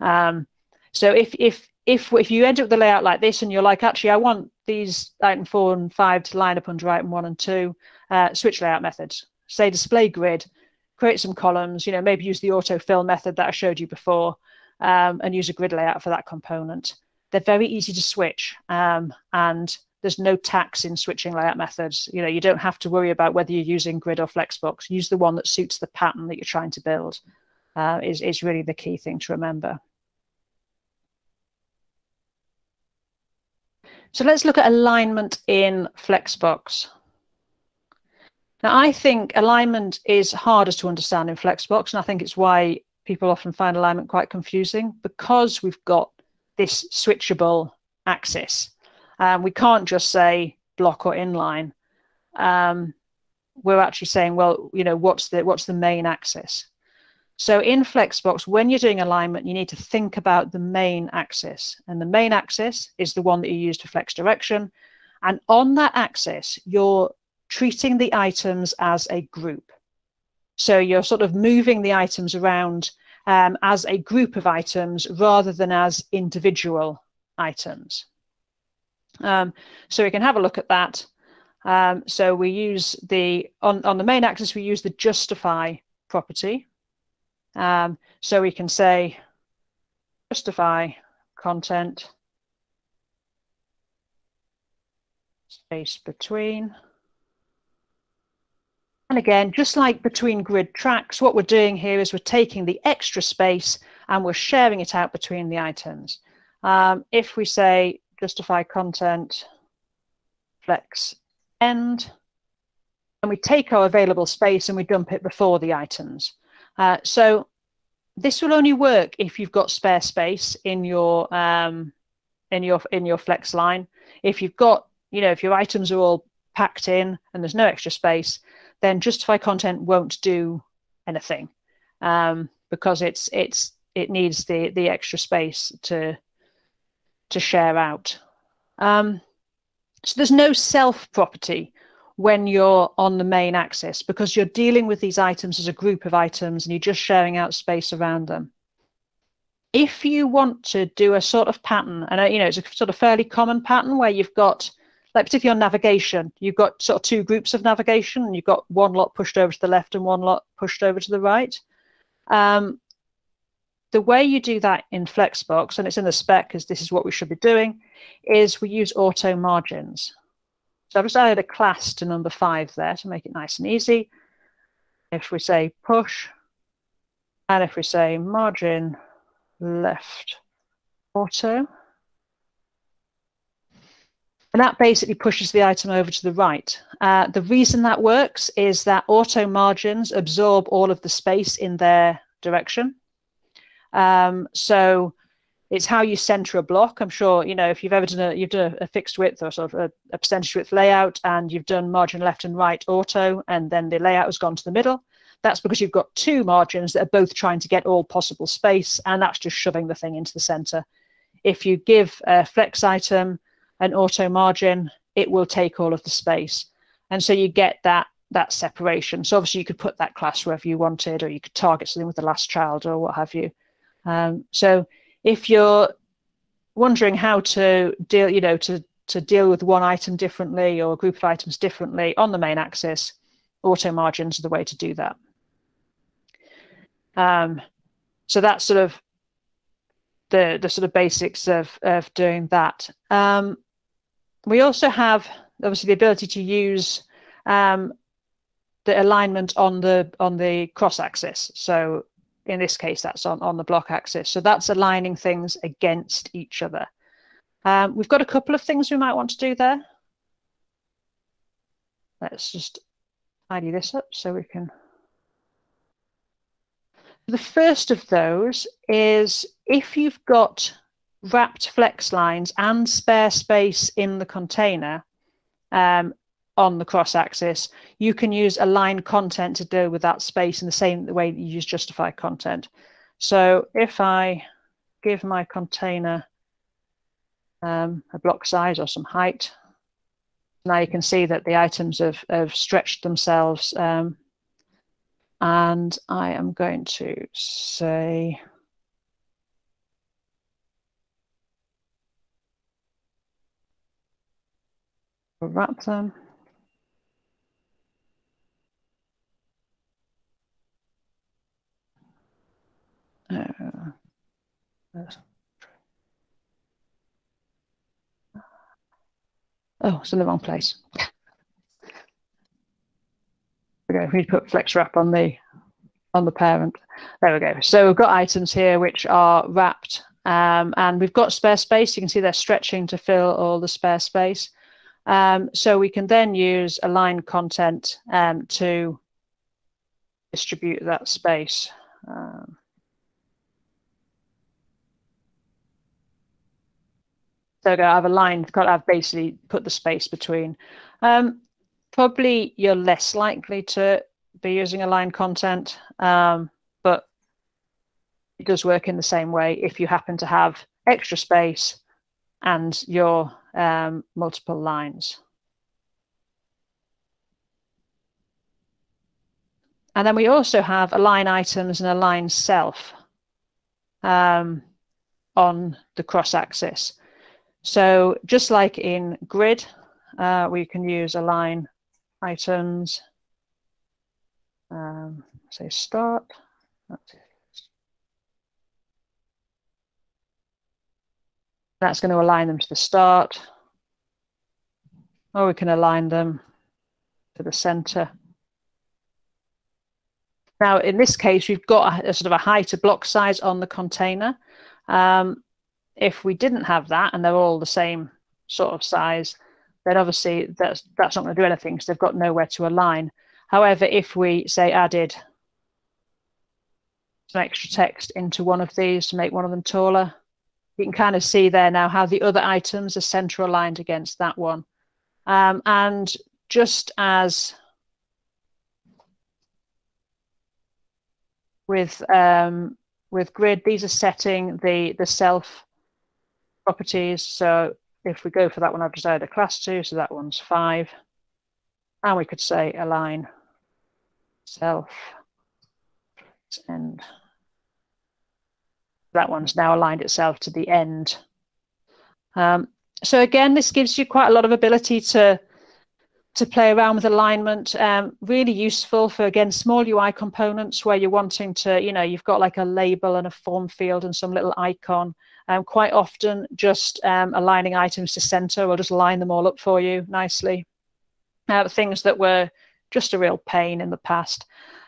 Um, so if if if if you end up with the layout like this and you're like, actually, I want these item four and five to line up under item one and two, uh, switch layout methods. Say display grid, create some columns. You know, maybe use the autofill method that I showed you before, um, and use a grid layout for that component. They're very easy to switch, um, and there's no tax in switching layout methods. You know, you don't have to worry about whether you're using grid or flexbox. Use the one that suits the pattern that you're trying to build. Uh, is is really the key thing to remember. So let's look at alignment in Flexbox. Now, I think alignment is harder to understand in Flexbox, and I think it's why people often find alignment quite confusing because we've got this switchable axis. Um, we can't just say block or inline. Um, we're actually saying, well, you know, what's the what's the main axis? So in Flexbox, when you're doing alignment, you need to think about the main axis. And the main axis is the one that you use to flex direction. And on that axis, you're treating the items as a group. So you're sort of moving the items around um, as a group of items rather than as individual items. Um, so we can have a look at that. Um, so we use the, on, on the main axis, we use the justify property. Um, so we can say justify content space between. And again, just like between grid tracks, what we're doing here is we're taking the extra space and we're sharing it out between the items. Um, if we say justify content, flex end, and we take our available space and we dump it before the items. Uh, so this will only work if you've got spare space in your um, in your in your flex line. If you've got, you know, if your items are all packed in and there's no extra space, then justify content won't do anything um, because it's it's it needs the the extra space to to share out. Um, so there's no self property when you're on the main axis because you're dealing with these items as a group of items and you're just sharing out space around them. If you want to do a sort of pattern, and you know it's a sort of fairly common pattern where you've got, like particularly on navigation, you've got sort of two groups of navigation, and you've got one lot pushed over to the left and one lot pushed over to the right. Um, the way you do that in Flexbox, and it's in the spec because this is what we should be doing, is we use auto margins. So I've just added a class to number five there to make it nice and easy. If we say push, and if we say margin left auto, and that basically pushes the item over to the right. Uh, the reason that works is that auto margins absorb all of the space in their direction. Um, so it's how you center a block. I'm sure you know if you've ever done a you've done a, fixed width or sort of a, a, percentage width layout, and you've done margin left and right auto, and then the layout has gone to the middle. That's because you've got two margins that are both trying to get all possible space, and that's just shoving the thing into the center. If you give a flex item an auto margin, it will take all of the space, and so you get that that separation. So obviously you could put that class wherever you wanted, or you could target something with the last child or what have you. Um, so if you're wondering how to deal, you know, to to deal with one item differently or a group of items differently on the main axis, auto margins are the way to do that. Um, so that's sort of the the sort of basics of of doing that. Um, we also have obviously the ability to use um, the alignment on the on the cross axis. So in this case, that's on, on the block axis. So that's aligning things against each other. Um, we've got a couple of things we might want to do there. Let's just tidy this up so we can. The first of those is if you've got wrapped flex lines and spare space in the container um, on the cross axis, you can use align content to deal with that space in the same way that you use justify content. So if I give my container um, a block size or some height, now you can see that the items have, have stretched themselves. Um, and I am going to say, wrap them. Uh, oh, it's in the wrong place. we go. We put flex wrap on the on the parent. There we go. So we've got items here which are wrapped um, and we've got spare space. You can see they're stretching to fill all the spare space. Um, so we can then use align content um, to distribute that space. Um, So I've aligned, I've basically put the space between. Um, probably you're less likely to be using aligned content, um, but it does work in the same way if you happen to have extra space and your um, multiple lines. And then we also have align items and align self um, on the cross axis. So just like in grid, uh, we can use align items, um, say start. That's going to align them to the start. Or we can align them to the center. Now, in this case, we've got a, a, sort of a height, a block size on the container. Um, if we didn't have that and they're all the same sort of size, then obviously that's that's not going to do anything because they've got nowhere to align. However, if we say added some extra text into one of these to make one of them taller, you can kind of see there now how the other items are center aligned against that one. Um, and just as with um, with grid, these are setting the the self properties. So if we go for that one, I've decided a class two, so that one's five. And we could say align self and that one's now aligned itself to the end. Um, so again, this gives you quite a lot of ability to to play around with alignment. Um, really useful for again small UI components where you're wanting to, you know, you've got like a label and a form field and some little icon. Um, quite often, just um, aligning items to center will just line them all up for you nicely. Uh, things that were just a real pain in the past.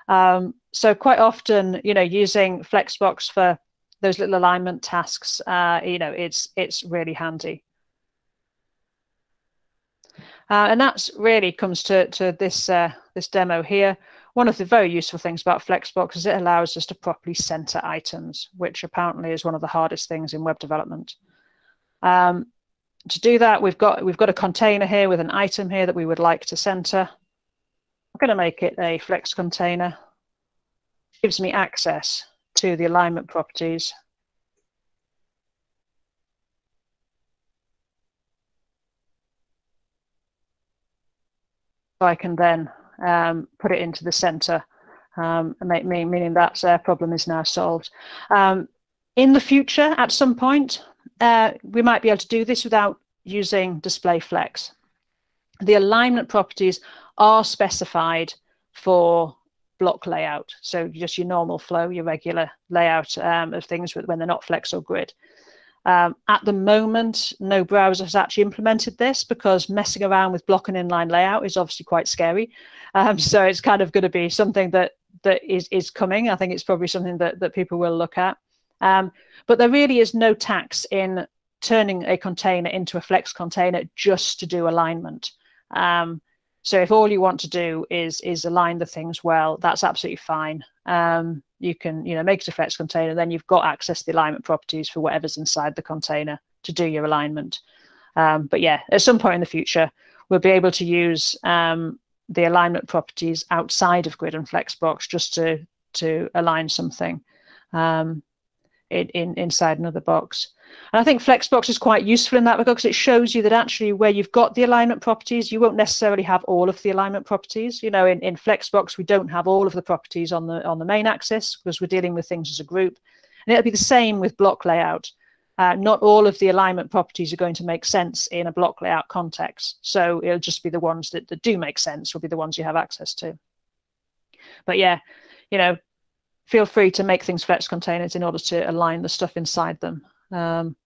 Um, so quite often, you know, using Flexbox for those little alignment tasks, uh, you know, it's it's really handy. Uh, and that's really comes to to this uh, this demo here. One of the very useful things about Flexbox is it allows us to properly center items, which apparently is one of the hardest things in web development. Um, to do that, we've got we've got a container here with an item here that we would like to center. I'm going to make it a flex container. Gives me access to the alignment properties. So I can then um, put it into the center, um, meaning that uh, problem is now solved. Um, in the future, at some point, uh, we might be able to do this without using display flex. The alignment properties are specified for block layout. So just your normal flow, your regular layout um, of things when they're not flex or grid. Um, at the moment, no browser has actually implemented this because messing around with block and inline layout is obviously quite scary. Um, so it's kind of going to be something that that is is coming. I think it's probably something that that people will look at. Um, but there really is no tax in turning a container into a flex container just to do alignment. Um, so if all you want to do is is align the things well, that's absolutely fine. Um, you can you know make it a flex container, then you've got access to the alignment properties for whatever's inside the container to do your alignment. Um, but yeah, at some point in the future, we'll be able to use um, the alignment properties outside of Grid and Flexbox just to to align something um, in, in inside another box. And I think Flexbox is quite useful in that regard because it shows you that actually where you've got the alignment properties, you won't necessarily have all of the alignment properties. You know, in, in Flexbox, we don't have all of the properties on the on the main axis because we're dealing with things as a group. And it'll be the same with block layout. Uh, not all of the alignment properties are going to make sense in a block layout context. So it'll just be the ones that, that do make sense will be the ones you have access to. But yeah, you know, feel free to make things flex containers in order to align the stuff inside them. Um,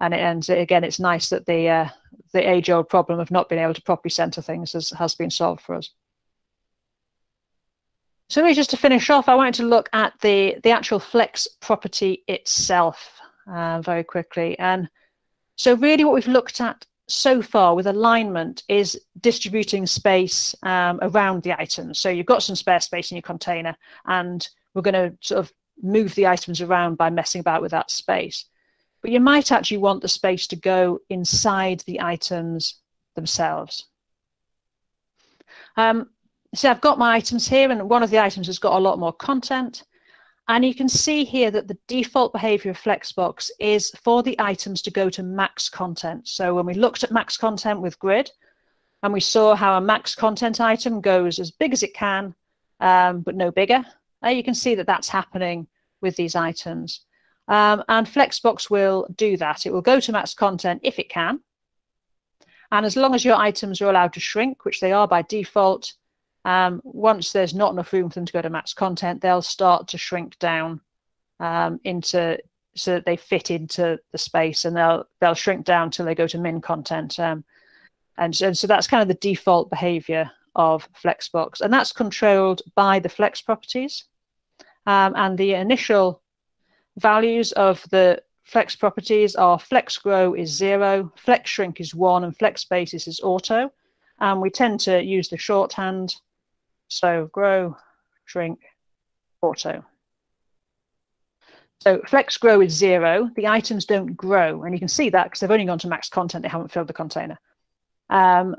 and it ends again. It's nice that the uh, the age old problem of not being able to properly center things has, has been solved for us. So really just to finish off, I wanted to look at the, the actual flex property itself uh, very quickly. And so really what we've looked at so far with alignment is distributing space um, around the items. So you've got some spare space in your container and we're going to sort of move the items around by messing about with that space. But you might actually want the space to go inside the items themselves. Um, so I've got my items here and one of the items has got a lot more content. And you can see here that the default behavior of Flexbox is for the items to go to max content. So when we looked at max content with grid and we saw how a max content item goes as big as it can, um, but no bigger, uh, you can see that that's happening with these items. Um, and Flexbox will do that. It will go to max content if it can. And as long as your items are allowed to shrink, which they are by default, um, once there's not enough room for them to go to max content, they'll start to shrink down um, into so that they fit into the space, and they'll they'll shrink down till they go to min content. Um, and, and so that's kind of the default behavior of Flexbox, and that's controlled by the Flex properties. Um, and the initial values of the flex properties are flex grow is zero, flex shrink is one, and flex basis is auto. And we tend to use the shorthand. So grow, shrink, auto. So flex grow is zero. The items don't grow. And you can see that because they've only gone to max content. They haven't filled the container. Um,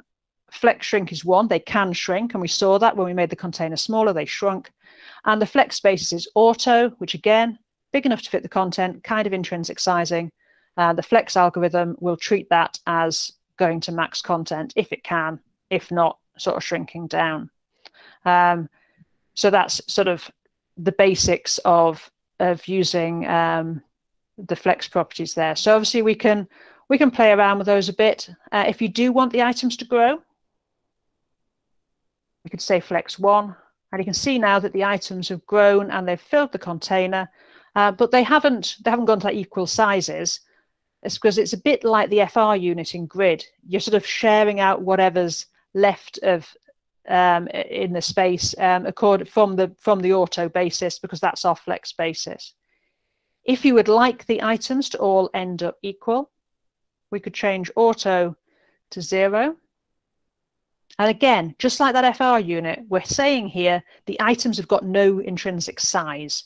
flex shrink is one. They can shrink. And we saw that when we made the container smaller, they shrunk. And the flex basis is auto, which again, big enough to fit the content, kind of intrinsic sizing. Uh, the flex algorithm will treat that as going to max content if it can, if not, sort of shrinking down. Um, so that's sort of the basics of of using um, the flex properties there. So obviously we can we can play around with those a bit. Uh, if you do want the items to grow, we could say flex one, and you can see now that the items have grown and they've filled the container uh, but they haven't they haven't gone to like equal sizes. It's because it's a bit like the FR unit in grid. You're sort of sharing out whatever's left of um, in the space um, accord, from the from the auto basis because that's our flex basis. If you would like the items to all end up equal, we could change auto to zero. And again, just like that FR unit, we're saying here the items have got no intrinsic size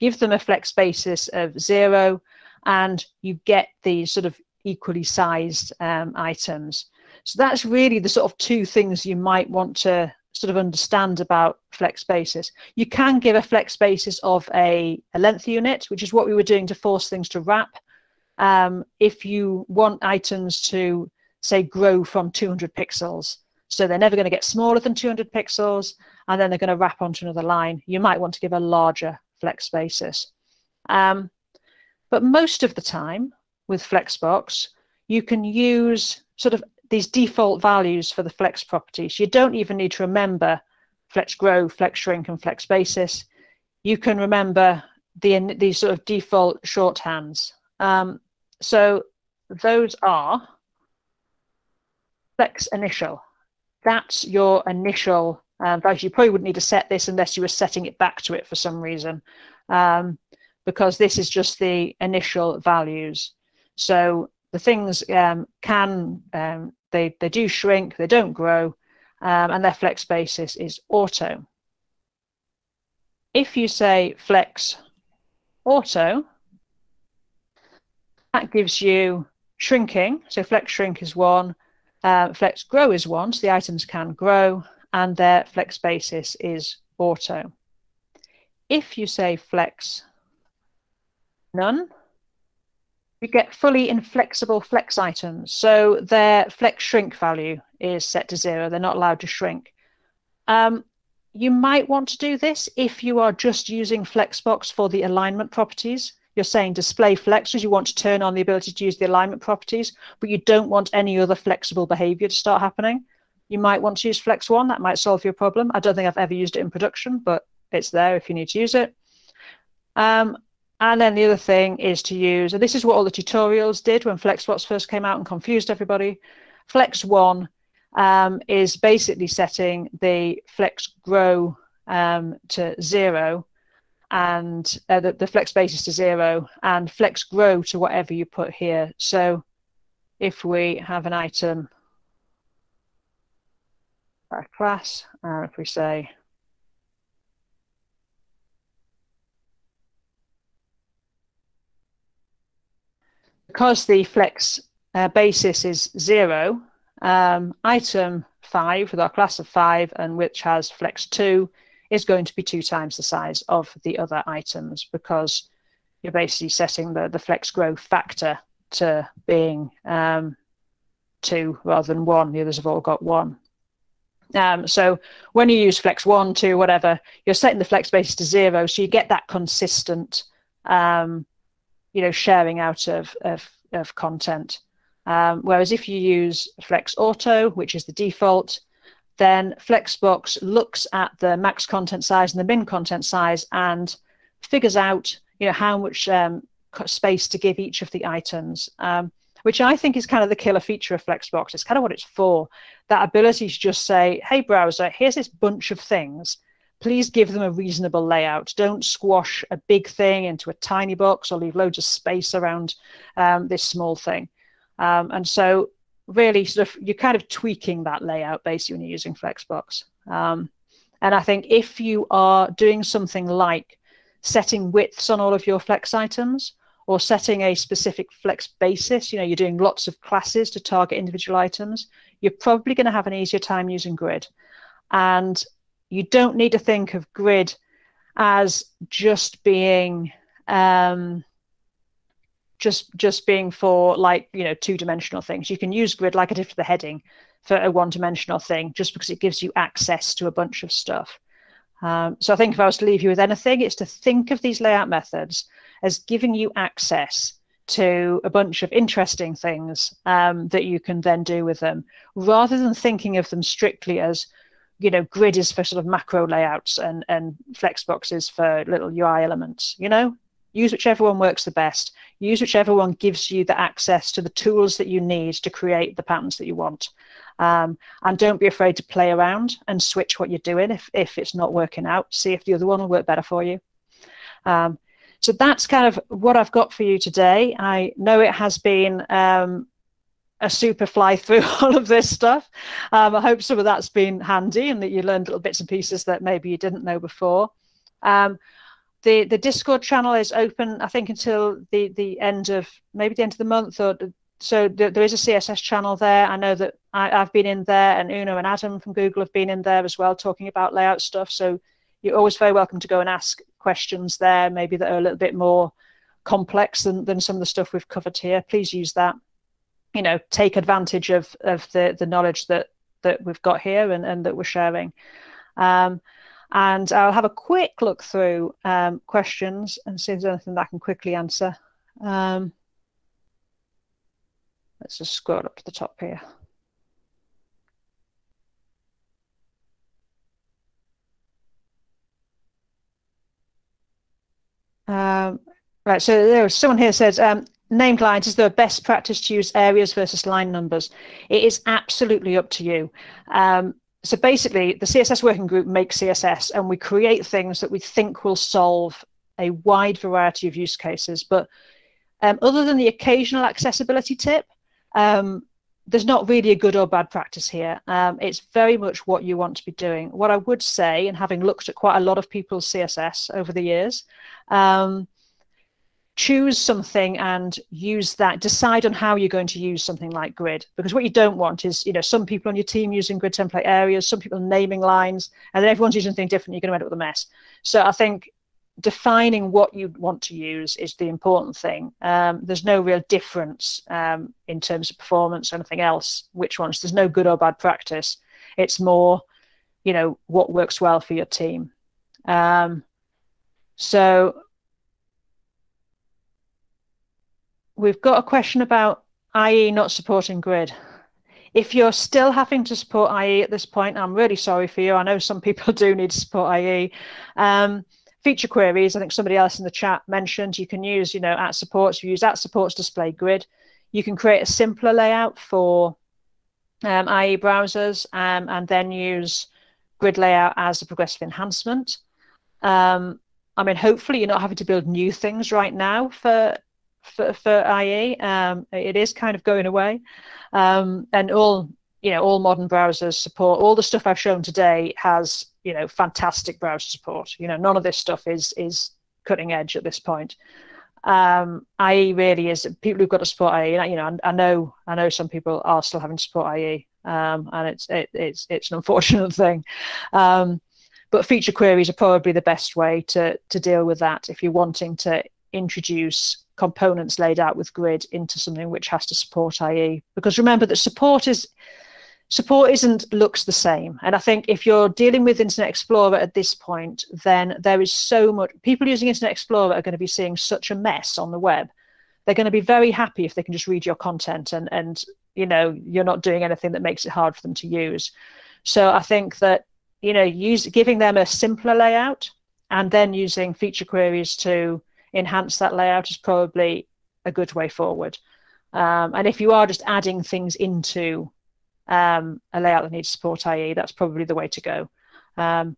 give them a flex basis of zero, and you get these sort of equally sized um, items. So that's really the sort of two things you might want to sort of understand about flex basis. You can give a flex basis of a, a length unit, which is what we were doing to force things to wrap. Um, if you want items to, say, grow from 200 pixels, so they're never going to get smaller than 200 pixels, and then they're going to wrap onto another line, you might want to give a larger flex basis. Um, but most of the time with Flexbox, you can use sort of these default values for the flex properties. You don't even need to remember flex grow, flex shrink, and flex basis. You can remember the these sort of default shorthands. Um, so those are flex initial. That's your initial Um, you probably wouldn't need to set this unless you were setting it back to it for some reason, um, because this is just the initial values. So the things um, can, um, they, they do shrink, they don't grow, um, and their flex basis is auto. If you say flex auto, that gives you shrinking. So flex shrink is one, uh, flex grow is one, so the items can grow, and their flex basis is auto. If you say flex none, you get fully inflexible flex items. So their flex shrink value is set to zero. They're not allowed to shrink. Um, you might want to do this if you are just using Flexbox for the alignment properties. You're saying display flex because you want to turn on the ability to use the alignment properties, but you don't want any other flexible behavior to start happening. You might want to use Flex One. That might solve your problem. I don't think I've ever used it in production, but it's there if you need to use it. Um, and then the other thing is to use, and this is what all the tutorials did when FlexBox first came out and confused everybody. Flex One um, is basically setting the Flex Grow um, to zero and uh, the, the flex basis to zero and flex grow to whatever you put here. So if we have an item our class, And if we say because the flex uh, basis is zero, um, item five with our class of five and which has flex two is going to be two times the size of the other items because you're basically setting the, the flex growth factor to being um, two rather than one. The others have all got one. Um, so when you use flex one, two, whatever, you're setting the flex base to zero, so you get that consistent, um, you know, sharing out of of, of content. Um, whereas if you use flex auto, which is the default, then Flexbox looks at the max content size and the min content size and figures out, you know, how much um, space to give each of the items, um, which I think is kind of the killer feature of Flexbox. It's kind of what it's for. That ability to just say, hey, browser, here's this bunch of things. Please give them a reasonable layout. Don't squash a big thing into a tiny box or leave loads of space around um, this small thing. Um, and so really sort of you're kind of tweaking that layout basically when you're using Flexbox. Um, and I think if you are doing something like setting widths on all of your flex items or setting a specific flex basis, you know, you're doing lots of classes to target individual items, you're probably going to have an easier time using grid. And you don't need to think of grid as just being um, just just being for like you know two dimensional things. You can use grid like I did for the heading for a one dimensional thing, just because it gives you access to a bunch of stuff. Um, so I think if I was to leave you with anything, it's to think of these layout methods as giving you access to a bunch of interesting things um, that you can then do with them, rather than thinking of them strictly as you know grid is for sort of macro layouts and and flexboxes for little UI elements. You know, use whichever one works the best. Use whichever one gives you the access to the tools that you need to create the patterns that you want. Um, and don't be afraid to play around and switch what you're doing if, if it's not working out. See if the other one will work better for you. Um, so that's kind of what i've got for you today i know it has been um, a super fly through <laughs> all of this stuff. Um, I hope some of that's been handy and that you learned little bits and pieces that maybe you didn't know before. Um, the the Discord channel is open, I think, until the the end of maybe the end of the month, or so th- there is a CSS channel there. I know that I, have been in there, and Una and Adam from Google have been in there as well, talking about layout stuff. So you're always very welcome to go and ask questions there, maybe that are a little bit more complex than than some of the stuff we've covered here. Please use that. You know, take advantage of of the the knowledge that that we've got here and and that we're sharing. Um, and I'll have a quick look through um, questions and see if there's anything that I can quickly answer. Um, let's just scroll up to the top here. Um, right, so there someone here says, um, named lines, is the best practice to use areas versus line numbers? It is absolutely up to you. Um, so basically, the CSS working group makes CSS, and we create things that we think will solve a wide variety of use cases. But um, other than the occasional accessibility tip, um, there's not really a good or bad practice here. Um, it's very much what you want to be doing. What I would say, and having looked at quite a lot of people's CSS over the years, um, choose something and use that decide on how you're going to use something like grid because what you don't want is you know some people on your team using grid template areas some people naming lines and then everyone's using something different you're going to end up with a mess so i think defining what you want to use is the important thing um, there's no real difference um, in terms of performance or anything else which ones there's no good or bad practice it's more you know what works well for your team um, so we've got a question about IE not supporting grid. If you're still having to support IE at this point, I'm really sorry for you. I know some people <laughs> do need to support IE. Um, feature queries, I think somebody else in the chat mentioned, you can use, you know, at supports, you use at supports display grid. You can create a simpler layout for um, IE browsers um, and then use grid layout as a progressive enhancement. Um, I mean, hopefully you're not having to build new things right now for for, for IE. Um, it is kind of going away, um, and all you know, all modern browsers support all the stuff I've shown today has you know fantastic browser support. You know, none of this stuff is is cutting edge at this point. Um, IE really is people who've got to support IE. You know, I, I know I know some people are still having to support IE, um, and it's it, it's it's an unfortunate <laughs> thing. Um, but feature queries are probably the best way to to deal with that if you're wanting to introduce components laid out with grid into something which has to support IE. Because remember that support is support isn't looks the same. And I think if you're dealing with Internet Explorer at this point, then there is so much people using Internet Explorer are going to be seeing such a mess on the web. They're going to be very happy if they can just read your content and and you know you're not doing anything that makes it hard for them to use. So I think that you know use giving them a simpler layout and then using feature queries to enhance that layout is probably a good way forward. Um, and if you are just adding things into um, a layout that needs support IE, that's probably the way to go. Um,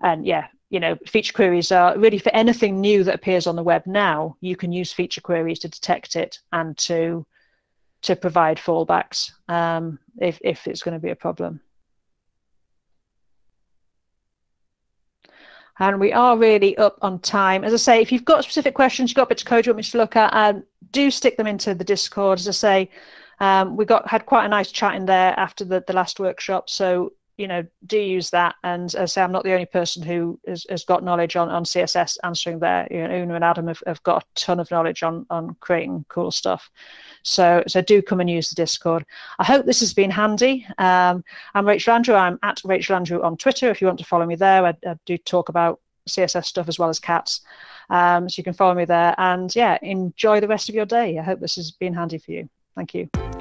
and yeah, you know, feature queries are really for anything new that appears on the web now. You can use feature queries to detect it and to to provide fallbacks um, if if it's going to be a problem. and we are really up on time. As I say, if you've got specific questions, you've got bits of code you want me to look at, um, do stick them into the Discord. As I say, um, we got had quite a nice chat in there after the, the last workshop, so you know, do use that. And as I say, I'm not the only person who has, has got knowledge on, on CSS answering there. You know, Una and Adam have, have got a ton of knowledge on, on creating cool stuff. So, so do come and use the Discord. I hope this has been handy. Um, I'm Rachel Andrew. I'm at Rachel Andrew on Twitter. If you want to follow me there, I, I do talk about CSS stuff as well as cats. Um, so you can follow me there. And yeah, enjoy the rest of your day. I hope this has been handy for you. Thank you.